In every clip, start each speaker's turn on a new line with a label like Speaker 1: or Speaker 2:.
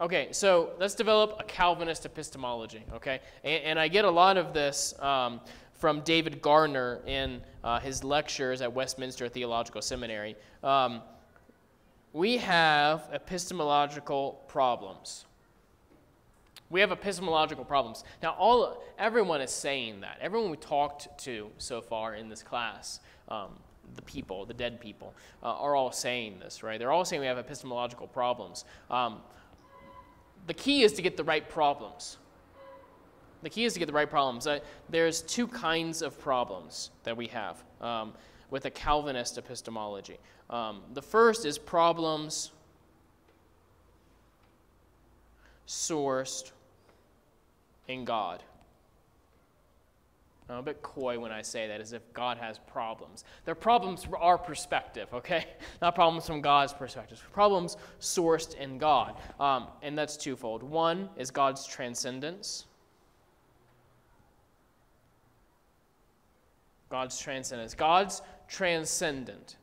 Speaker 1: Okay, so let's develop a Calvinist epistemology, okay? And, and I get a lot of this um, from David Garner in uh, his lectures at Westminster Theological Seminary. Um, we have epistemological problems. We have epistemological problems. Now, all everyone is saying that. Everyone we talked to so far in this class, um, the people, the dead people, uh, are all saying this, right? They're all saying we have epistemological problems. Um, the key is to get the right problems. The key is to get the right problems. Uh, there's two kinds of problems that we have um, with a Calvinist epistemology. Um, the first is problems sourced in God. I'm a bit coy when I say that, as if God has problems. They're problems from our perspective, okay? Not problems from God's perspective. Problems sourced in God. Um, and that's twofold. One is God's transcendence. God's transcendence. God's transcendent.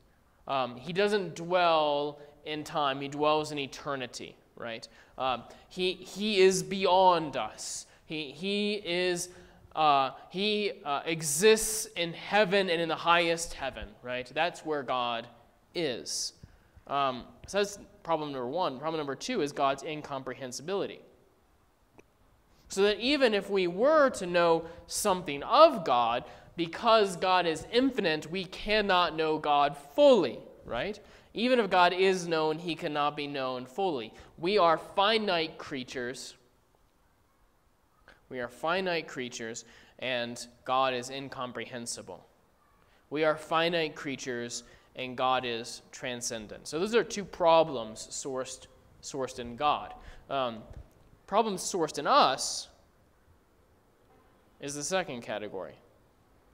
Speaker 1: Um, he doesn't dwell in time, He dwells in eternity, right? Um, he, he is beyond us. He, he is uh, he uh, exists in heaven and in the highest heaven, right? That's where God is. Um, so that's problem number one. Problem number two is God's incomprehensibility. So that even if we were to know something of God, because God is infinite, we cannot know God fully, right? Even if God is known, he cannot be known fully. We are finite creatures we are finite creatures, and God is incomprehensible. We are finite creatures, and God is transcendent. So those are two problems sourced, sourced in God. Um, problems sourced in us is the second category.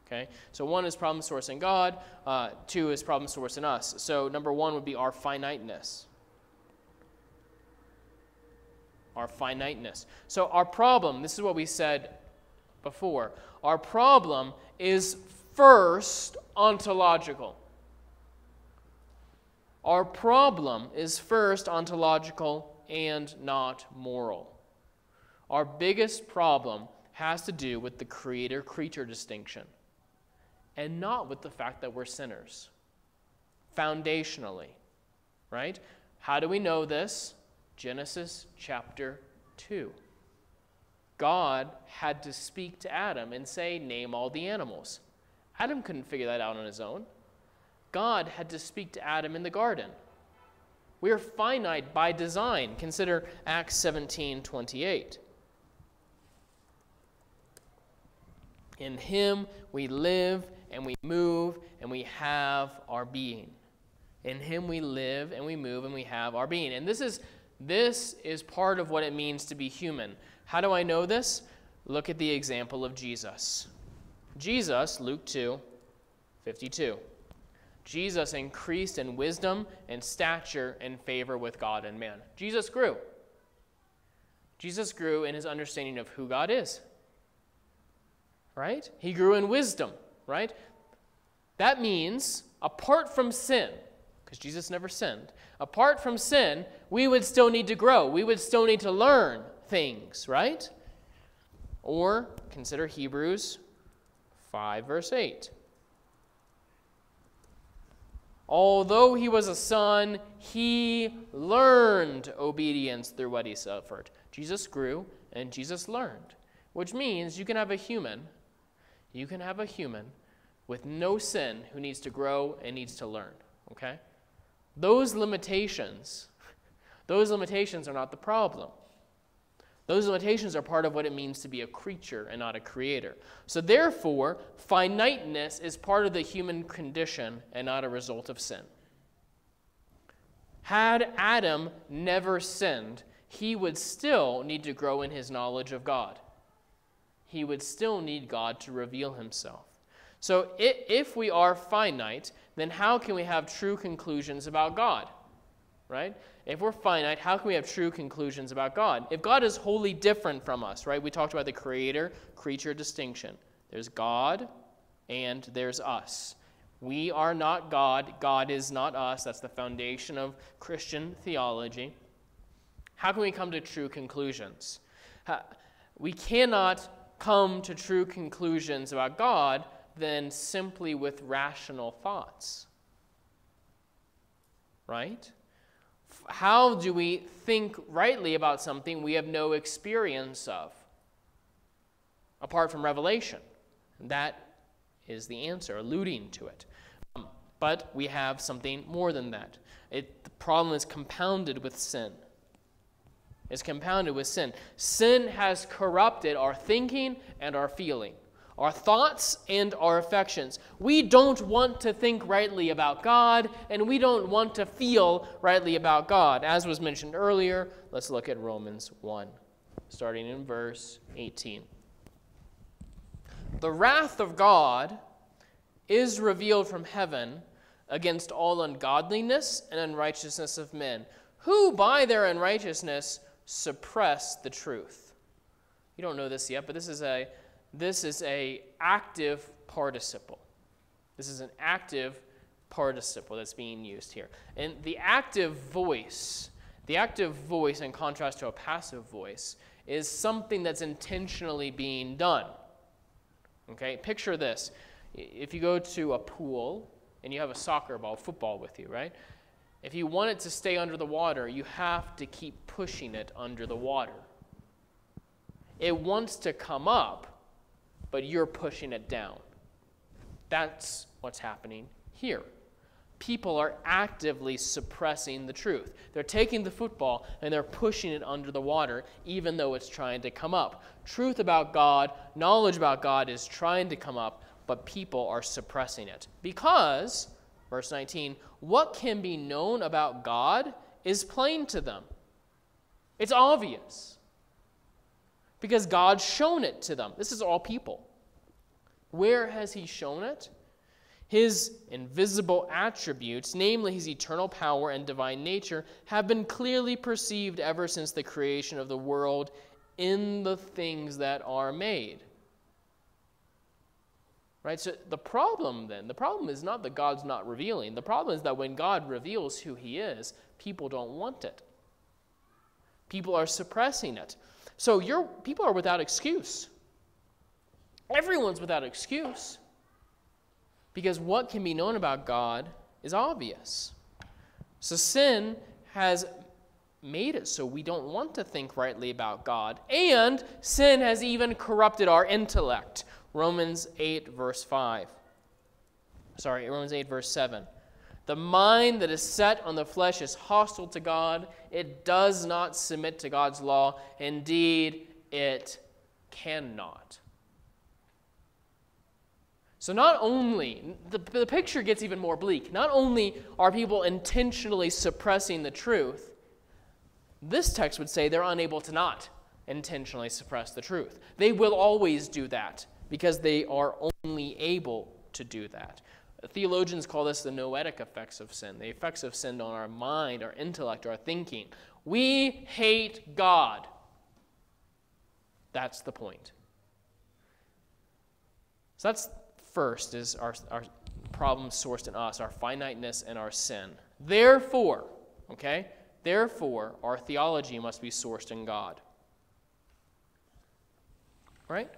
Speaker 1: Okay, so one is problem source in God, uh, two is problem source in us. So number one would be our finiteness our finiteness. So, our problem, this is what we said before, our problem is first ontological. Our problem is first ontological and not moral. Our biggest problem has to do with the creator creature distinction and not with the fact that we're sinners. Foundationally, right? How do we know this? Genesis chapter 2. God had to speak to Adam and say, Name all the animals. Adam couldn't figure that out on his own. God had to speak to Adam in the garden. We are finite by design. Consider Acts 17 28. In him we live and we move and we have our being. In him we live and we move and we have our being. And this is this is part of what it means to be human. How do I know this? Look at the example of Jesus. Jesus, Luke 2 52. Jesus increased in wisdom and stature and favor with God and man. Jesus grew. Jesus grew in his understanding of who God is. Right? He grew in wisdom, right? That means, apart from sin, because Jesus never sinned, apart from sin, we would still need to grow. We would still need to learn things, right? Or consider Hebrews 5, verse 8. Although he was a son, he learned obedience through what he suffered. Jesus grew and Jesus learned, which means you can have a human, you can have a human with no sin who needs to grow and needs to learn, okay? Those limitations, those limitations are not the problem. Those limitations are part of what it means to be a creature and not a creator. So, therefore, finiteness is part of the human condition and not a result of sin. Had Adam never sinned, he would still need to grow in his knowledge of God. He would still need God to reveal himself. So, if we are finite, then how can we have true conclusions about God? Right? If we're finite, how can we have true conclusions about God? If God is wholly different from us, right? We talked about the creator creature distinction. There's God and there's us. We are not God, God is not us. That's the foundation of Christian theology. How can we come to true conclusions? We cannot come to true conclusions about God than simply with rational thoughts. Right? How do we think rightly about something we have no experience of? Apart from revelation. That is the answer, alluding to it. Um, but we have something more than that. It, the problem is compounded with sin. It's compounded with sin. Sin has corrupted our thinking and our feeling our thoughts and our affections. We don't want to think rightly about God, and we don't want to feel rightly about God. As was mentioned earlier, let's look at Romans 1, starting in verse 18. The wrath of God is revealed from heaven against all ungodliness and unrighteousness of men, who by their unrighteousness suppress the truth. You don't know this yet, but this is a this is a active participle. This is an active participle that's being used here. And the active voice, the active voice in contrast to a passive voice, is something that's intentionally being done. Okay, picture this. If you go to a pool and you have a soccer ball, football with you, right? If you want it to stay under the water, you have to keep pushing it under the water. It wants to come up, but you're pushing it down. That's what's happening here. People are actively suppressing the truth. They're taking the football and they're pushing it under the water, even though it's trying to come up. Truth about God, knowledge about God is trying to come up, but people are suppressing it. Because, verse 19, what can be known about God is plain to them. It's obvious because God's shown it to them. This is all people. Where has He shown it? His invisible attributes, namely His eternal power and divine nature, have been clearly perceived ever since the creation of the world in the things that are made. Right? So the problem then, the problem is not that God's not revealing. The problem is that when God reveals who He is, people don't want it. People are suppressing it. So your people are without excuse. Everyone's without excuse. Because what can be known about God is obvious. So sin has made it so we don't want to think rightly about God. And sin has even corrupted our intellect. Romans 8, verse 5. Sorry, Romans 8, verse 7. The mind that is set on the flesh is hostile to God. It does not submit to God's law. Indeed, it cannot. So, not only, the, the picture gets even more bleak. Not only are people intentionally suppressing the truth, this text would say they're unable to not intentionally suppress the truth. They will always do that because they are only able to do that. Theologians call this the noetic effects of sin, the effects of sin on our mind, our intellect, our thinking. We hate God. That's the point. So that's first is our, our problem sourced in us, our finiteness and our sin. Therefore, okay? Therefore, our theology must be sourced in God. Right?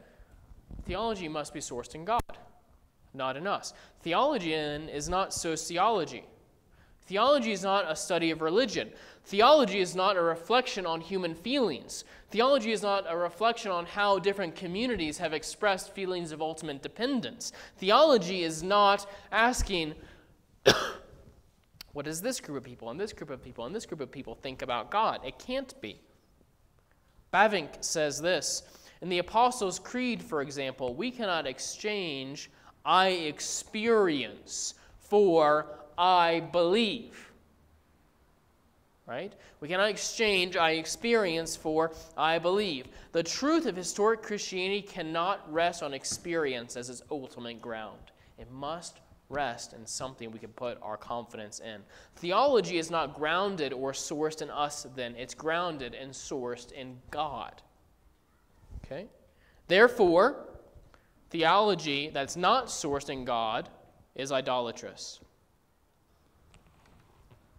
Speaker 1: Theology must be sourced in God not in us. Theology is not sociology. Theology is not a study of religion. Theology is not a reflection on human feelings. Theology is not a reflection on how different communities have expressed feelings of ultimate dependence. Theology is not asking, what does this group of people and this group of people and this group of people think about God? It can't be. Bavinck says this In the Apostles' Creed, for example, we cannot exchange I experience for I believe. Right? We cannot exchange I experience for I believe. The truth of historic Christianity cannot rest on experience as its ultimate ground. It must rest in something we can put our confidence in. Theology is not grounded or sourced in us, then, it's grounded and sourced in God. Okay? Therefore, Theology that's not sourced in God is idolatrous.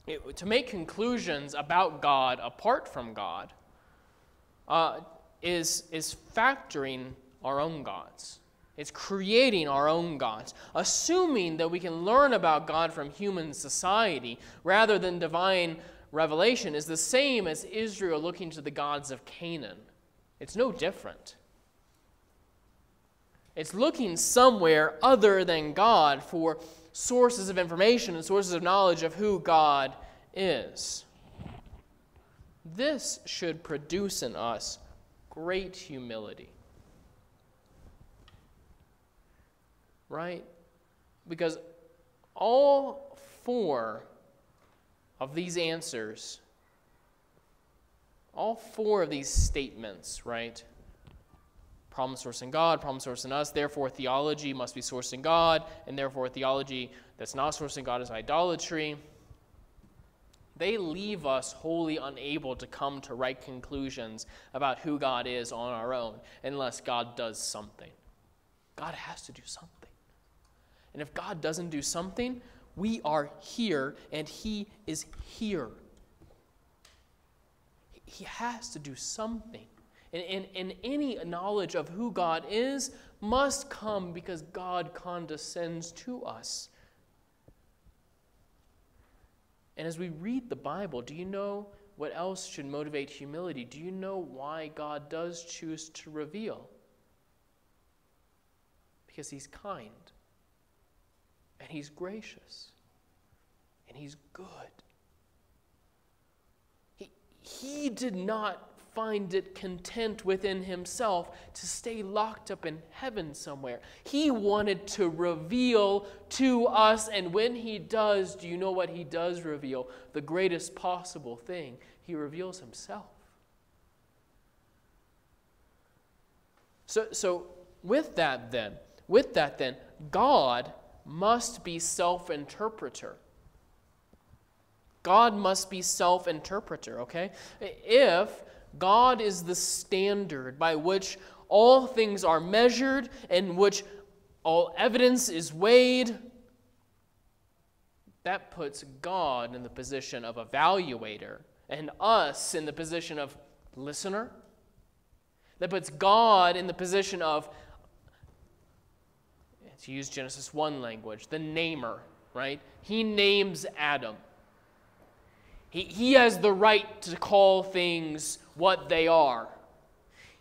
Speaker 1: it, to make conclusions about God apart from God uh, is, is factoring our own gods. It's creating our own gods, assuming that we can learn about God from human society rather than divine revelation is the same as Israel looking to the gods of Canaan. It's no different. It's looking somewhere other than God for sources of information and sources of knowledge of who God is. This should produce in us great humility. Right? Because all four of these answers, all four of these statements, right? Problem source in God, problem source in us, therefore theology must be sourced in God, and therefore theology that's not sourced in God is idolatry. They leave us wholly unable to come to right conclusions about who God is on our own unless God does something. God has to do something. And if God doesn't do something, we are here and He is here. He has to do something. And, and, and any knowledge of who God is must come because God condescends to us. And as we read the Bible, do you know what else should motivate humility? Do you know why God does choose to reveal? Because He's kind, and He's gracious, and He's good. He, he did not find it content within himself to stay locked up in heaven somewhere. He wanted to reveal to us, and when he does, do you know what he does reveal? The greatest possible thing. He reveals himself. So, so with that then, with that then, God must be self interpreter. God must be self interpreter, okay? If God is the standard by which all things are measured and which all evidence is weighed. That puts God in the position of evaluator and us in the position of listener. That puts God in the position of, to use Genesis 1 language, the namer, right? He names Adam. He, he has the right to call things what they are.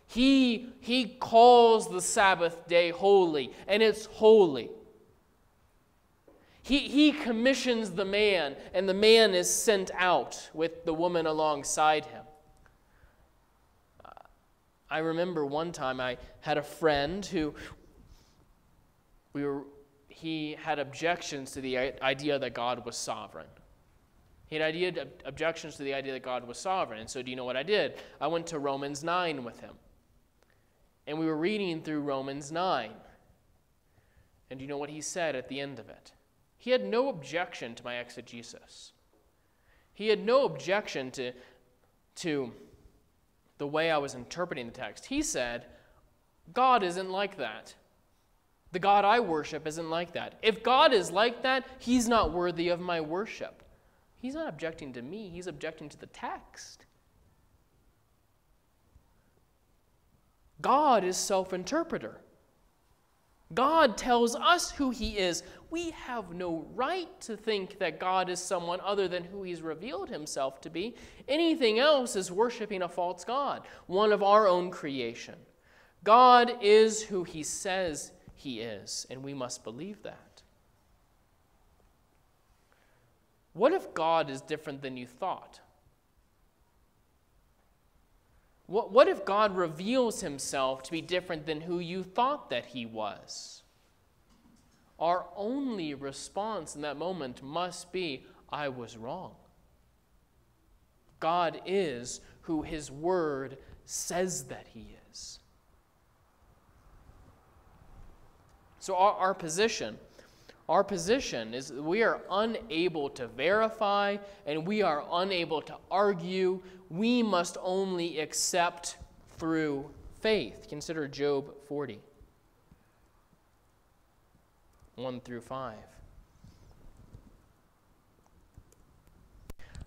Speaker 1: He, he calls the Sabbath day holy, and it's holy. He, he commissions the man, and the man is sent out with the woman alongside him. Uh, I remember one time I had a friend who we were, he had objections to the idea that God was sovereign. He had idea, objections to the idea that God was sovereign. And so, do you know what I did? I went to Romans 9 with him. And we were reading through Romans 9. And do you know what he said at the end of it? He had no objection to my exegesis. He had no objection to, to the way I was interpreting the text. He said, God isn't like that. The God I worship isn't like that. If God is like that, he's not worthy of my worship. He's not objecting to me, he's objecting to the text. God is self interpreter. God tells us who He is. We have no right to think that God is someone other than who He's revealed Himself to be. Anything else is worshiping a false God, one of our own creation. God is who He says He is, and we must believe that. What if God is different than you thought? What, what if God reveals himself to be different than who you thought that he was? Our only response in that moment must be, I was wrong. God is who his word says that he is. So, our, our position our position is that we are unable to verify and we are unable to argue. We must only accept through faith. Consider Job 40 1 through 5.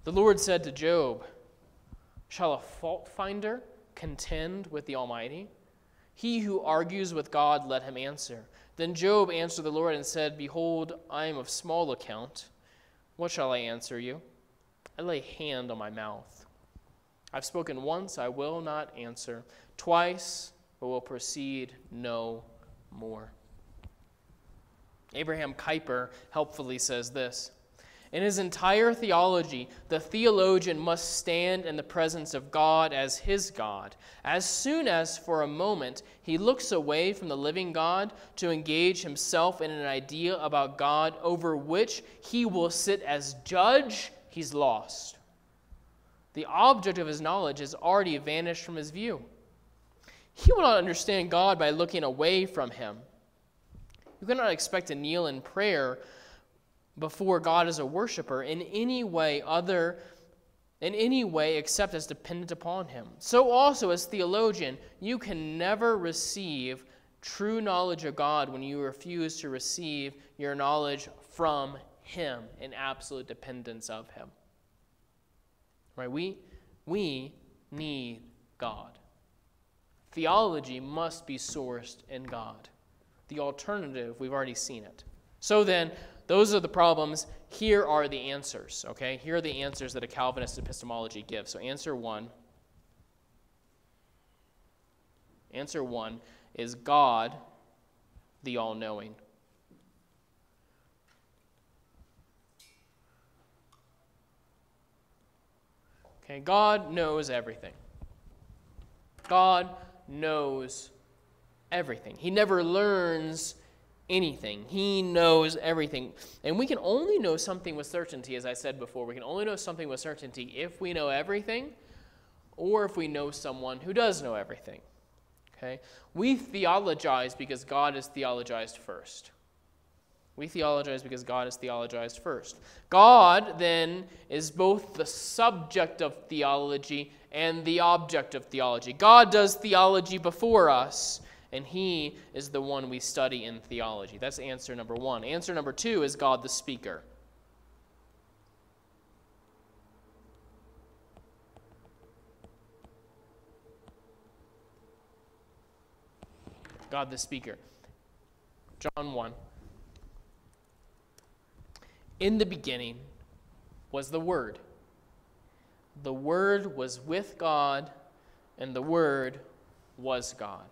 Speaker 1: The Lord said to Job, Shall a fault finder contend with the Almighty? He who argues with God, let him answer. Then Job answered the Lord and said, Behold, I am of small account. What shall I answer you? I lay hand on my mouth. I've spoken once, I will not answer. Twice, but will proceed no more. Abraham Kuyper helpfully says this in his entire theology, the theologian must stand in the presence of God as his God. As soon as, for a moment, he looks away from the living God to engage himself in an idea about God over which he will sit as judge, he's lost. The object of his knowledge has already vanished from his view. He will not understand God by looking away from him. You cannot expect to kneel in prayer before God as a worshiper in any way other in any way except as dependent upon him. So also as theologian, you can never receive true knowledge of God when you refuse to receive your knowledge from him in absolute dependence of him. Right? We we need God. Theology must be sourced in God. The alternative, we've already seen it. So then, those are the problems. Here are the answers, okay? Here are the answers that a Calvinist epistemology gives. So, answer one. Answer one is God, the all knowing. Okay, God knows everything. God knows everything. He never learns anything. He knows everything. And we can only know something with certainty, as I said before. We can only know something with certainty if we know everything or if we know someone who does know everything. Okay? We theologize because God is theologized first. We theologize because God is theologized first. God, then, is both the subject of theology and the object of theology. God does theology before us, and He is the one we study in theology. That's answer number one. Answer number two is God the speaker. God the speaker. John 1. In the beginning was the Word. The Word was with God, and the Word was God.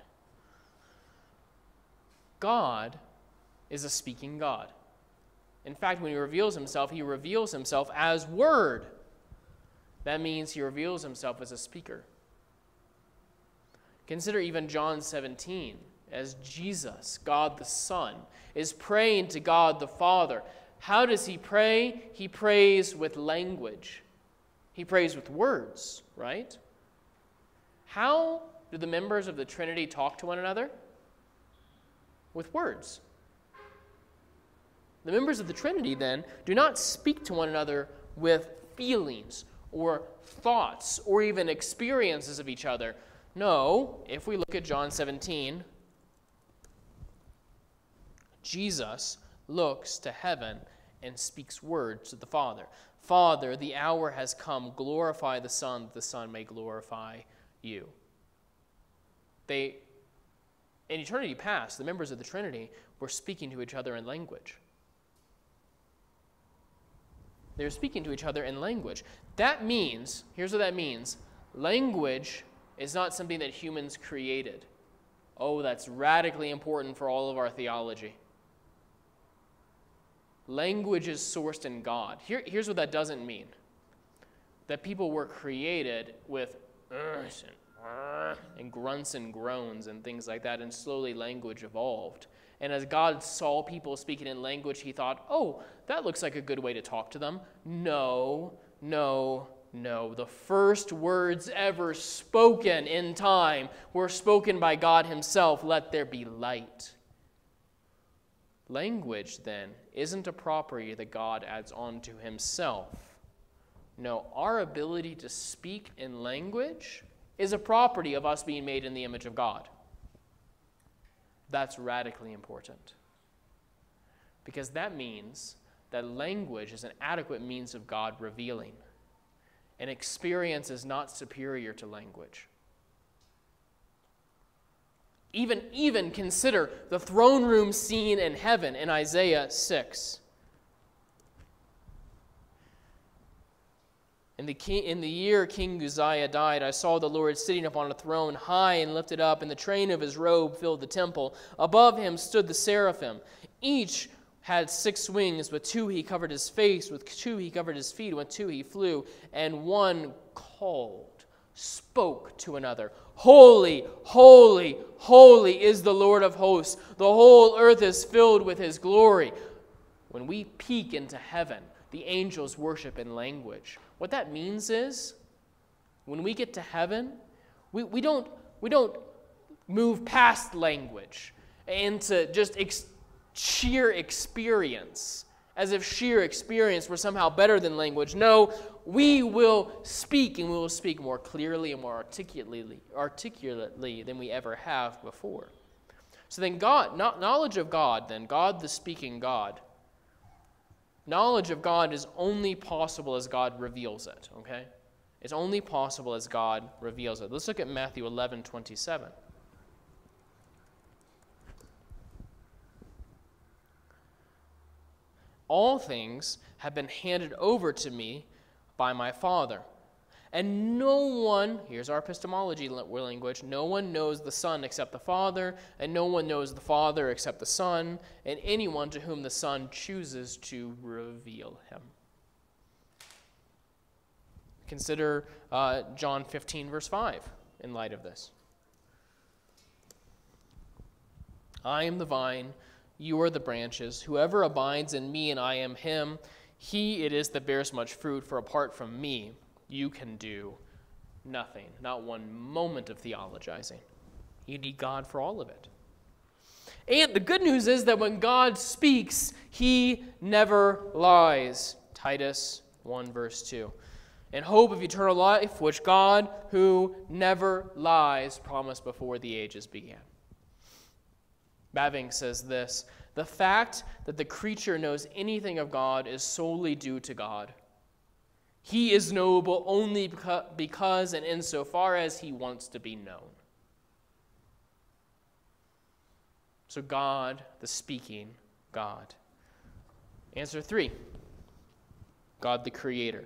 Speaker 1: God is a speaking God. In fact, when he reveals himself, he reveals himself as Word. That means he reveals himself as a speaker. Consider even John 17 as Jesus, God the Son, is praying to God the Father. How does he pray? He prays with language, he prays with words, right? How do the members of the Trinity talk to one another? With words. The members of the Trinity, then, do not speak to one another with feelings or thoughts or even experiences of each other. No, if we look at John 17, Jesus looks to heaven and speaks words to the Father. Father, the hour has come. Glorify the Son, that the Son may glorify you. They in eternity past, the members of the Trinity were speaking to each other in language. They were speaking to each other in language. That means, here's what that means language is not something that humans created. Oh, that's radically important for all of our theology. Language is sourced in God. Here, here's what that doesn't mean that people were created with and grunts and groans and things like that, and slowly language evolved. And as God saw people speaking in language, he thought, oh, that looks like a good way to talk to them. No, no, no. The first words ever spoken in time were spoken by God Himself let there be light. Language, then, isn't a property that God adds on to Himself. No, our ability to speak in language is a property of us being made in the image of God. That's radically important. Because that means that language is an adequate means of God revealing. and experience is not superior to language. Even, even consider the throne room scene in heaven in Isaiah 6. In the, king, in the year King Uzziah died, I saw the Lord sitting upon a throne, high and lifted up, and the train of his robe filled the temple. Above him stood the seraphim. Each had six wings. With two he covered his face, with two he covered his feet, with two he flew, and one called, spoke to another Holy, holy, holy is the Lord of hosts. The whole earth is filled with his glory. When we peek into heaven, the angels worship in language. What that means is when we get to heaven, we, we, don't, we don't move past language into just ex- sheer experience, as if sheer experience were somehow better than language. No, we will speak, and we will speak more clearly and more articulately, articulately than we ever have before. So then, God, knowledge of God, then, God the speaking God, knowledge of God is only possible as God reveals it, okay? It's only possible as God reveals it. Let's look at Matthew 11 27. All things have been handed over to me by my Father. And no one, here's our epistemology language, no one knows the Son except the Father, and no one knows the Father except the Son, and anyone to whom the Son chooses to reveal him. Consider uh, John 15, verse 5, in light of this. I am the vine, you are the branches. Whoever abides in me and I am him, he it is that bears much fruit, for apart from me, you can do nothing, not one moment of theologizing. You need God for all of it. And the good news is that when God speaks, he never lies. Titus 1, verse 2. In hope of eternal life, which God, who never lies, promised before the ages began. Bavinck says this The fact that the creature knows anything of God is solely due to God. He is knowable only because and insofar as he wants to be known. So, God, the speaking God. Answer three God, the creator.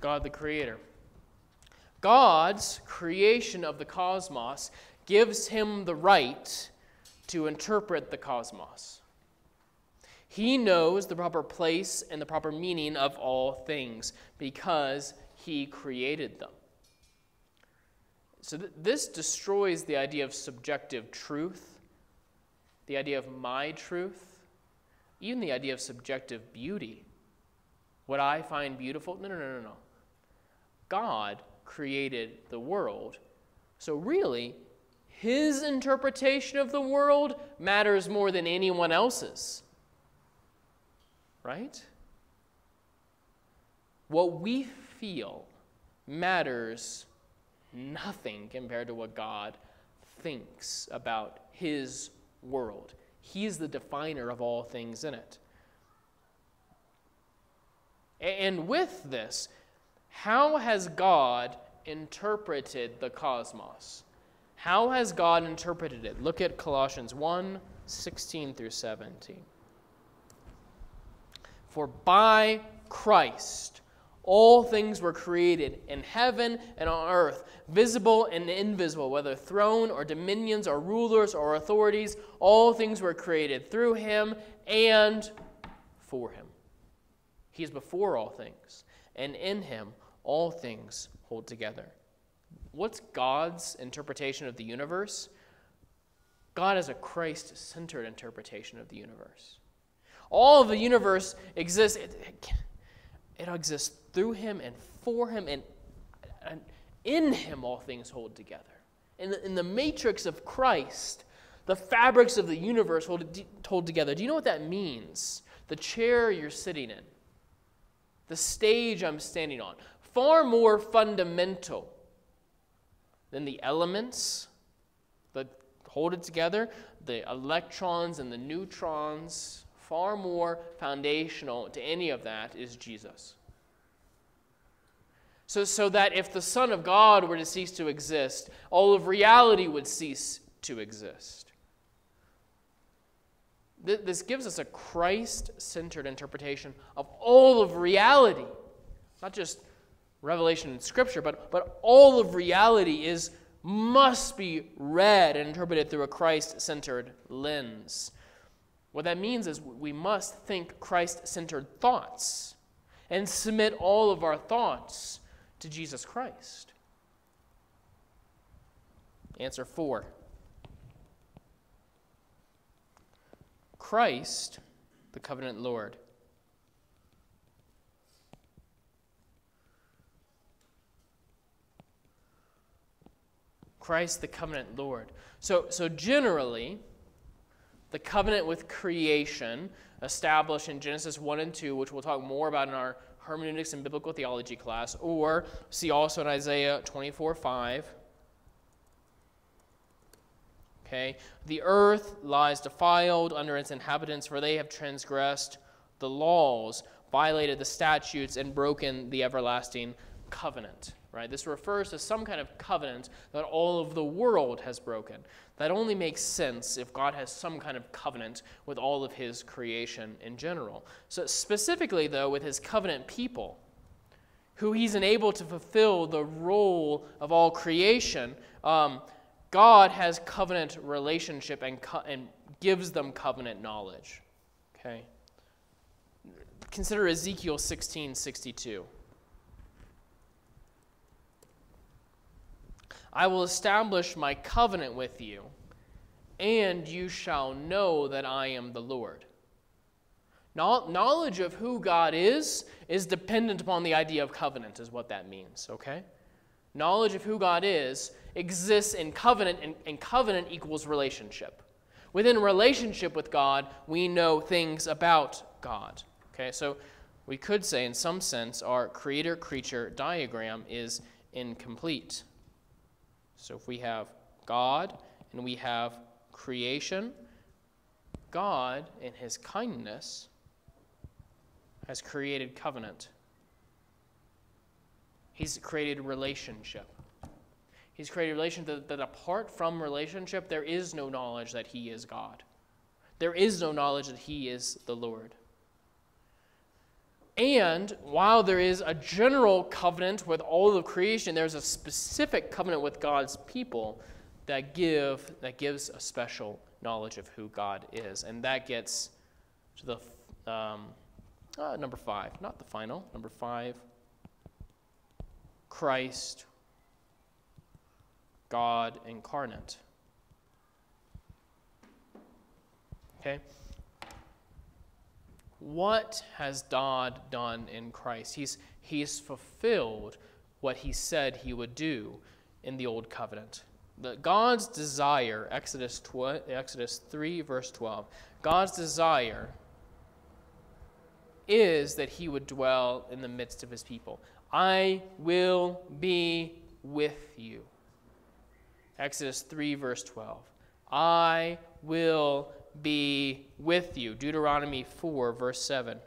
Speaker 1: God, the creator. God's creation of the cosmos gives him the right to interpret the cosmos. He knows the proper place and the proper meaning of all things because he created them. So, th- this destroys the idea of subjective truth, the idea of my truth, even the idea of subjective beauty. What I find beautiful? No, no, no, no, no. God created the world. So, really, his interpretation of the world matters more than anyone else's. Right? What we feel matters nothing compared to what God thinks about his world. He's the definer of all things in it. And with this, how has God interpreted the cosmos? How has God interpreted it? Look at Colossians 1 16 through 17. For by Christ all things were created in heaven and on earth, visible and invisible, whether throne or dominions or rulers or authorities, all things were created through him and for him. He is before all things, and in him all things hold together what's God's interpretation of the universe? God has a Christ centered interpretation of the universe. All of the universe exists, it, it, exists through Him and for Him, and, and in Him all things hold together. In the, in the matrix of Christ, the fabrics of the universe hold, hold together. Do you know what that means? The chair you're sitting in, the stage I'm standing on, far more fundamental than the elements, that hold it together, the electrons and the neutrons, far more foundational to any of that is Jesus. So, so that if the Son of God were to cease to exist, all of reality would cease to exist. This gives us a Christ centered interpretation of all of reality, not just revelation in Scripture, but, but all of reality is must be read and interpreted through a Christ centered lens. What that means is we must think Christ centered thoughts and submit all of our thoughts to Jesus Christ. Answer four Christ, the covenant Lord. Christ the covenant Lord. So, so generally, the covenant with creation established in Genesis 1 and 2, which we'll talk more about in our hermeneutics and biblical theology class, or see also in Isaiah 24 5. Okay, the earth lies defiled under its inhabitants, for they have transgressed the laws, violated the statutes, and broken the everlasting covenant right? This refers to some kind of covenant that all of the world has broken. That only makes sense if God has some kind of covenant with all of his creation in general. So, specifically, though, with his covenant people, who he's enabled to fulfill the role of all creation, um, God has covenant relationship and, co- and gives them covenant knowledge. Okay? Consider Ezekiel 16 62. I will establish my covenant with you, and you shall know that I am the Lord. Knowledge of who God is is dependent upon the idea of covenant, is what that means, okay? Knowledge of who God is exists in covenant, and, and covenant equals relationship. Within relationship with God, we know things about God. Okay, so we could say, in some sense, our creator creature diagram is incomplete. So if we have God and we have creation, God, in his kindness, has created covenant. He's created relationship. He's created relationship that, that apart from relationship, there is no knowledge that he is God. There is no knowledge that he is the Lord. And while there is a general covenant with all of creation, there's a specific covenant with God's people that give that gives a special knowledge of who God is, and that gets to the um, uh, number five, not the final number five. Christ, God incarnate. Okay. What has God done in Christ? He's, he's fulfilled what he said he would do in the old covenant. The, God's desire, Exodus, 12, Exodus 3, verse 12, God's desire is that he would dwell in the midst of his people. I will be with you. Exodus 3, verse 12. I will be with you. Deuteronomy 4, verse 7.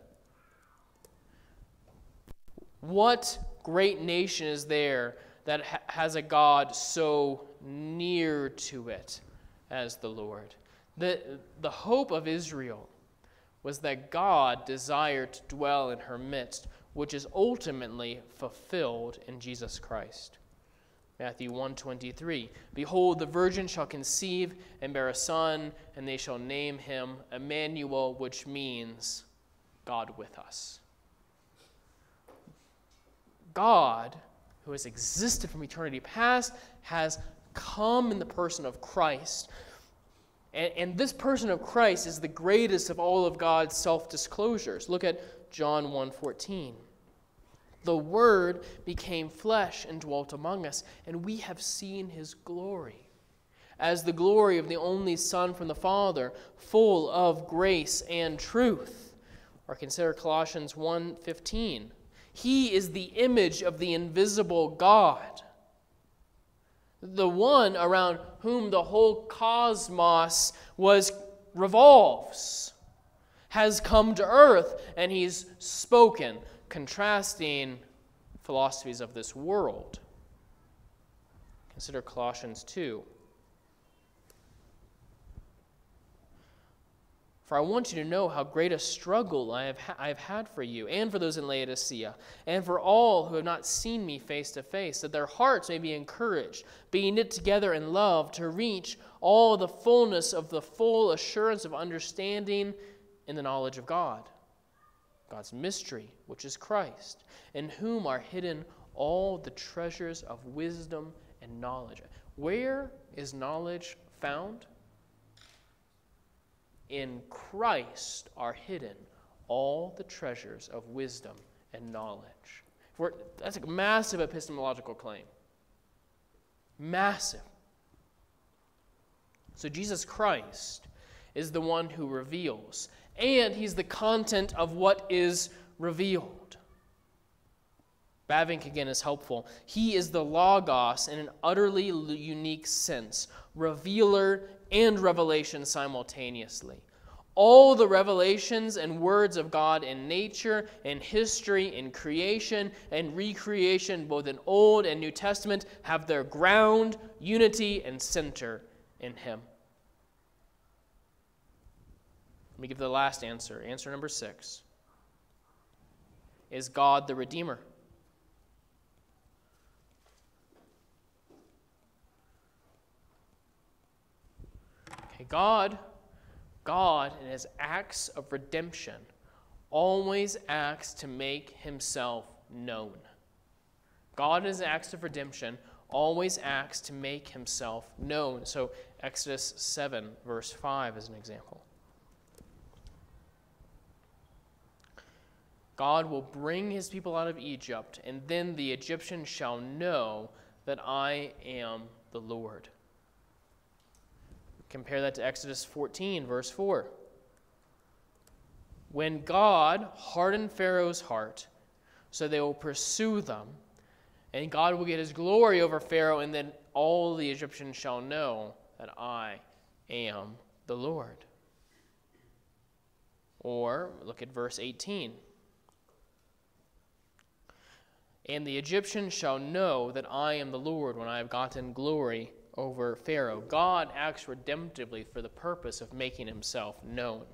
Speaker 1: What great nation is there that ha- has a God so near to it as the Lord? The, the hope of Israel was that God desired to dwell in her midst, which is ultimately fulfilled in Jesus Christ. Matthew 123 Behold the virgin shall conceive and bear a son and they shall name him Emmanuel which means God with us. God who has existed from eternity past has come in the person of Christ. And, and this person of Christ is the greatest of all of God's self-disclosures. Look at John 1:14. The Word became flesh and dwelt among us, and we have seen his glory. As the glory of the only Son from the Father, full of grace and truth. Or consider Colossians 1:15. He is the image of the invisible God. the one around whom the whole cosmos was revolves, has come to earth and he's spoken, contrasting philosophies of this world. Consider Colossians 2. For I want you to know how great a struggle I have, ha- I have had for you, and for those in Laodicea, and for all who have not seen me face to face, that their hearts may be encouraged, being knit together in love, to reach all the fullness of the full assurance of understanding in the knowledge of God. God's mystery, which is Christ, in whom are hidden all the treasures of wisdom and knowledge. Where is knowledge found? In Christ are hidden all the treasures of wisdom and knowledge. That's a massive epistemological claim. Massive. So Jesus Christ is the one who reveals, and he's the content of what is revealed. Bavinck again is helpful. He is the Logos in an utterly unique sense, revealer and revelation simultaneously. All the revelations and words of God in nature, in history, in creation, and recreation, both in Old and New Testament, have their ground, unity, and center in Him. Let me give the last answer. Answer number six Is God the Redeemer? Okay, God, God in his acts of redemption always acts to make himself known. God in his acts of redemption always acts to make himself known. So Exodus 7, verse 5 is an example. God will bring his people out of Egypt, and then the Egyptians shall know that I am the Lord. Compare that to Exodus 14, verse 4. When God hardened Pharaoh's heart, so they will pursue them, and God will get his glory over Pharaoh, and then all the Egyptians shall know that I am the Lord. Or look at verse 18. And the Egyptians shall know that I am the Lord when I have gotten glory over Pharaoh. God acts redemptively for the purpose of making himself known.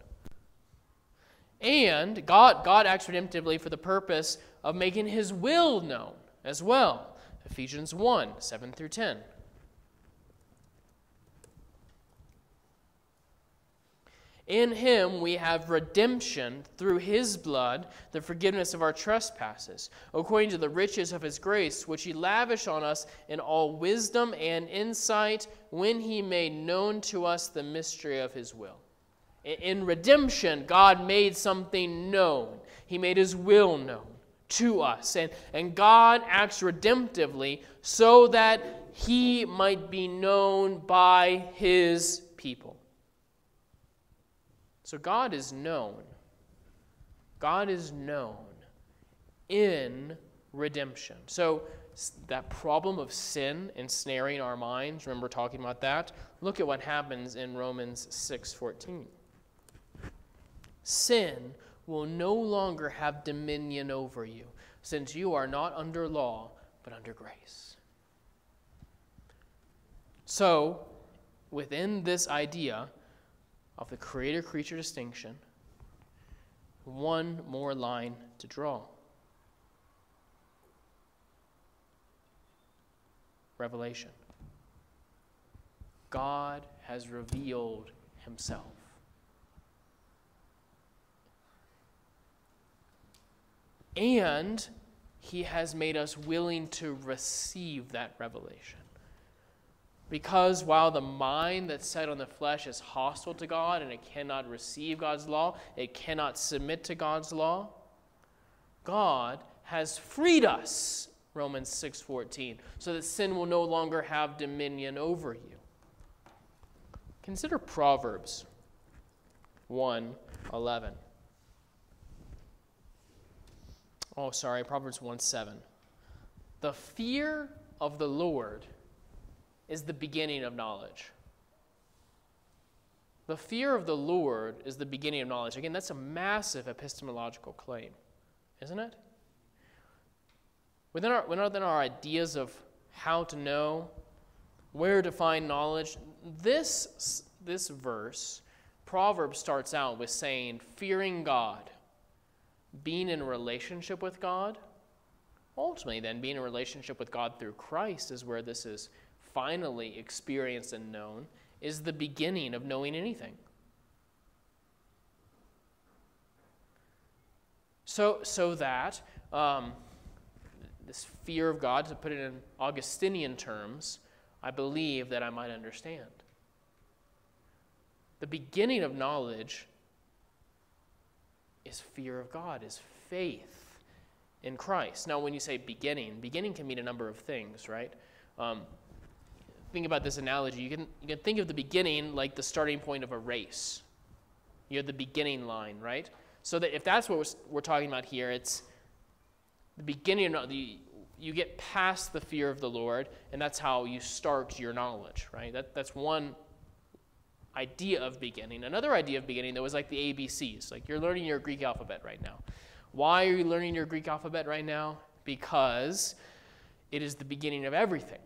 Speaker 1: And God, God acts redemptively for the purpose of making his will known as well. Ephesians 1 7 through 10. In him we have redemption through his blood, the forgiveness of our trespasses, according to the riches of his grace, which he lavished on us in all wisdom and insight when he made known to us the mystery of his will. In redemption, God made something known, he made his will known to us. And, and God acts redemptively so that he might be known by his people. So God is known. God is known in redemption. So that problem of sin ensnaring our minds, remember talking about that? Look at what happens in Romans 6:14. Sin will no longer have dominion over you, since you are not under law, but under grace. So, within this idea, of the creator creature distinction, one more line to draw. Revelation. God has revealed himself. And he has made us willing to receive that revelation. Because while the mind that's set on the flesh is hostile to God and it cannot receive God's law, it cannot submit to God's law, God has freed us, Romans 6:14, so that sin will no longer have dominion over you. Consider Proverbs 1:11. Oh, sorry, Proverbs 1:7. The fear of the Lord is the beginning of knowledge. The fear of the Lord is the beginning of knowledge. Again, that's a massive epistemological claim, isn't it? Within our, within our ideas of how to know, where to find knowledge, this, this verse, Proverbs starts out with saying, fearing God, being in relationship with God. Ultimately, then, being in relationship with God through Christ is where this is finally experienced and known is the beginning of knowing anything. So, so that um, this fear of God, to put it in Augustinian terms, I believe that I might understand. The beginning of knowledge is fear of God, is faith in Christ. Now, when you say beginning, beginning can mean a number of things, right? Um, think about this analogy. You can, you can think of the beginning like the starting point of a race. You have the beginning line, right? So that if that's what we're, we're talking about here, it's the beginning of the, you get past the fear of the Lord, and that's how you start your knowledge, right? That, that's one idea of beginning. Another idea of beginning, though, is like the ABCs. Like you're learning your Greek alphabet right now. Why are you learning your Greek alphabet right now? Because it is the beginning of everything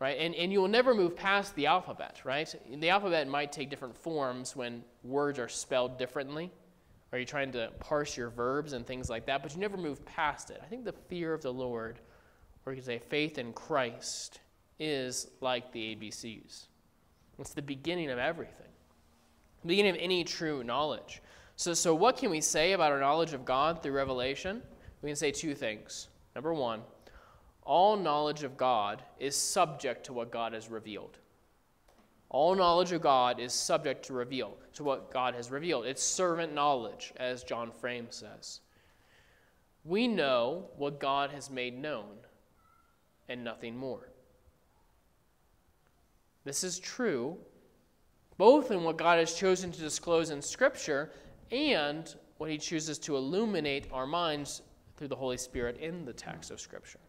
Speaker 1: right? And, and you will never move past the alphabet, right? The alphabet might take different forms when words are spelled differently, or you're trying to parse your verbs and things like that, but you never move past it. I think the fear of the Lord, or you could say faith in Christ, is like the ABCs. It's the beginning of everything, the beginning of any true knowledge. So, so what can we say about our knowledge of God through revelation? We can say two things. Number one, all knowledge of God is subject to what God has revealed. All knowledge of God is subject to reveal to what God has revealed. It's servant knowledge, as John Frame says. We know what God has made known and nothing more. This is true both in what God has chosen to disclose in Scripture and what He chooses to illuminate our minds through the Holy Spirit in the text of Scripture.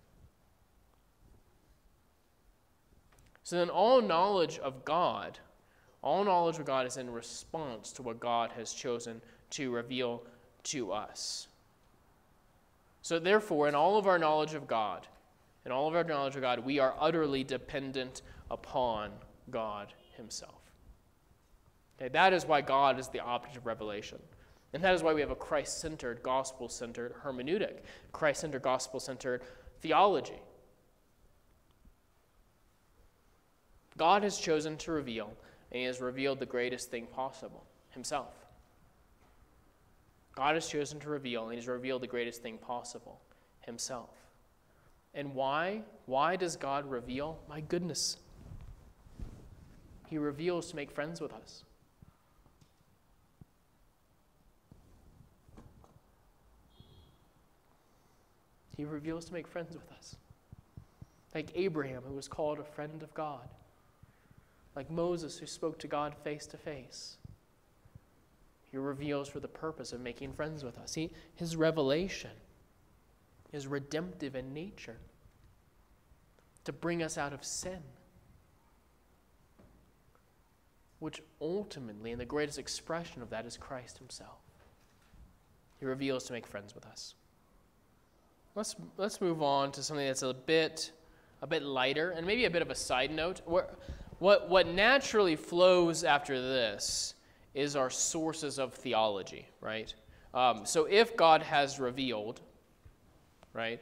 Speaker 1: So then, all knowledge of God, all knowledge of God is in response to what God has chosen to reveal to us. So, therefore, in all of our knowledge of God, in all of our knowledge of God, we are utterly dependent upon God Himself. Okay, that is why God is the object of revelation. And that is why we have a Christ centered, gospel centered hermeneutic, Christ centered, gospel centered theology. God has chosen to reveal, and He has revealed the greatest thing possible Himself. God has chosen to reveal, and He's revealed the greatest thing possible Himself. And why? Why does God reveal? My goodness. He reveals to make friends with us. He reveals to make friends with us. Like Abraham, who was called a friend of God like Moses who spoke to God face to face. He reveals for the purpose of making friends with us. He, his revelation is redemptive in nature to bring us out of sin, which ultimately, and the greatest expression of that, is Christ Himself. He reveals to make friends with us. Let's, let's move on to something that's a bit, a bit lighter and maybe a bit of a side note. We're, what, what naturally flows after this is our sources of theology, right? Um, so if God has revealed, right?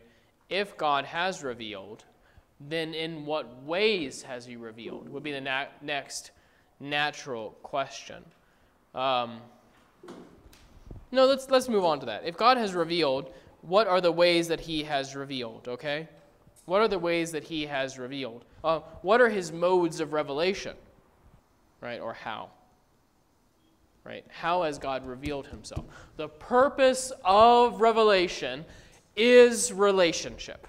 Speaker 1: If God has revealed, then in what ways has he revealed? Would be the na- next natural question. Um, no, let's, let's move on to that. If God has revealed, what are the ways that he has revealed, okay? What are the ways that he has revealed? Uh, what are his modes of revelation? Right? Or how? Right? How has God revealed himself? The purpose of revelation is relationship.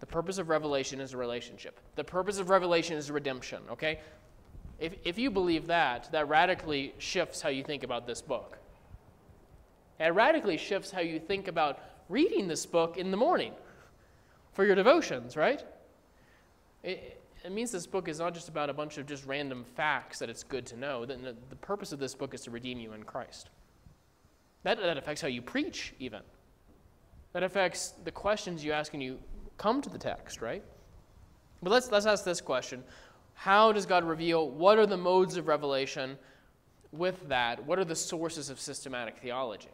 Speaker 1: The purpose of revelation is a relationship. The purpose of revelation is redemption, okay? If, if you believe that, that radically shifts how you think about this book. It radically shifts how you think about reading this book in the morning for your devotions, right? It, it means this book is not just about a bunch of just random facts that it's good to know. The, the purpose of this book is to redeem you in Christ. That, that affects how you preach, even. That affects the questions you ask when you come to the text, right? But let's, let's ask this question How does God reveal? What are the modes of revelation? With that, what are the sources of systematic theology?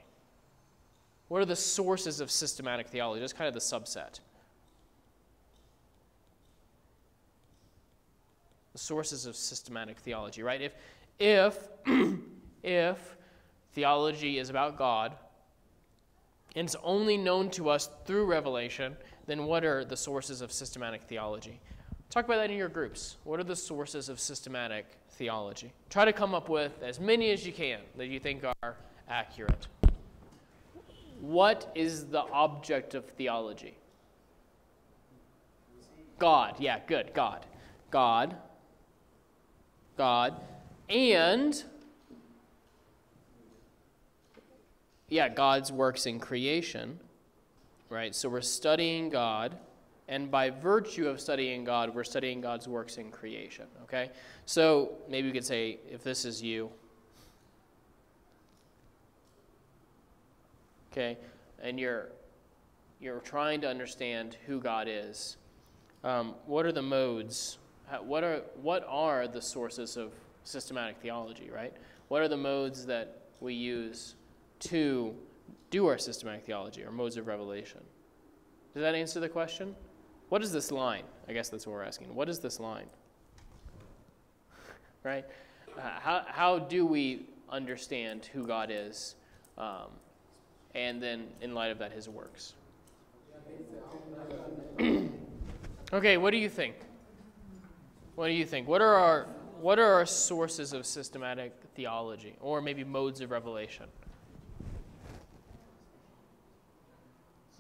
Speaker 1: What are the sources of systematic theology? That's kind of the subset. The sources of systematic theology, right? If, if, if theology is about God and it's only known to us through revelation, then what are the sources of systematic theology? Talk about that in your groups. What are the sources of systematic theology? Try to come up with as many as you can that you think are accurate. What is the object of theology? God. Yeah, good. God. God. God. And, yeah, God's works in creation, right? So we're studying God, and by virtue of studying God, we're studying God's works in creation, okay? So maybe we could say, if this is you, okay, and you're you're trying to understand who God is, um, what are the modes? What are what are the sources of systematic theology? Right? What are the modes that we use to do our systematic theology, or modes of revelation? Does that answer the question? What is this line? I guess that's what we're asking. What is this line? Right? Uh, how, how do we understand who God is? Um, and then in light of that, his works. okay, what do you think? What do you think? What are our what are our sources of systematic theology, or maybe modes of revelation?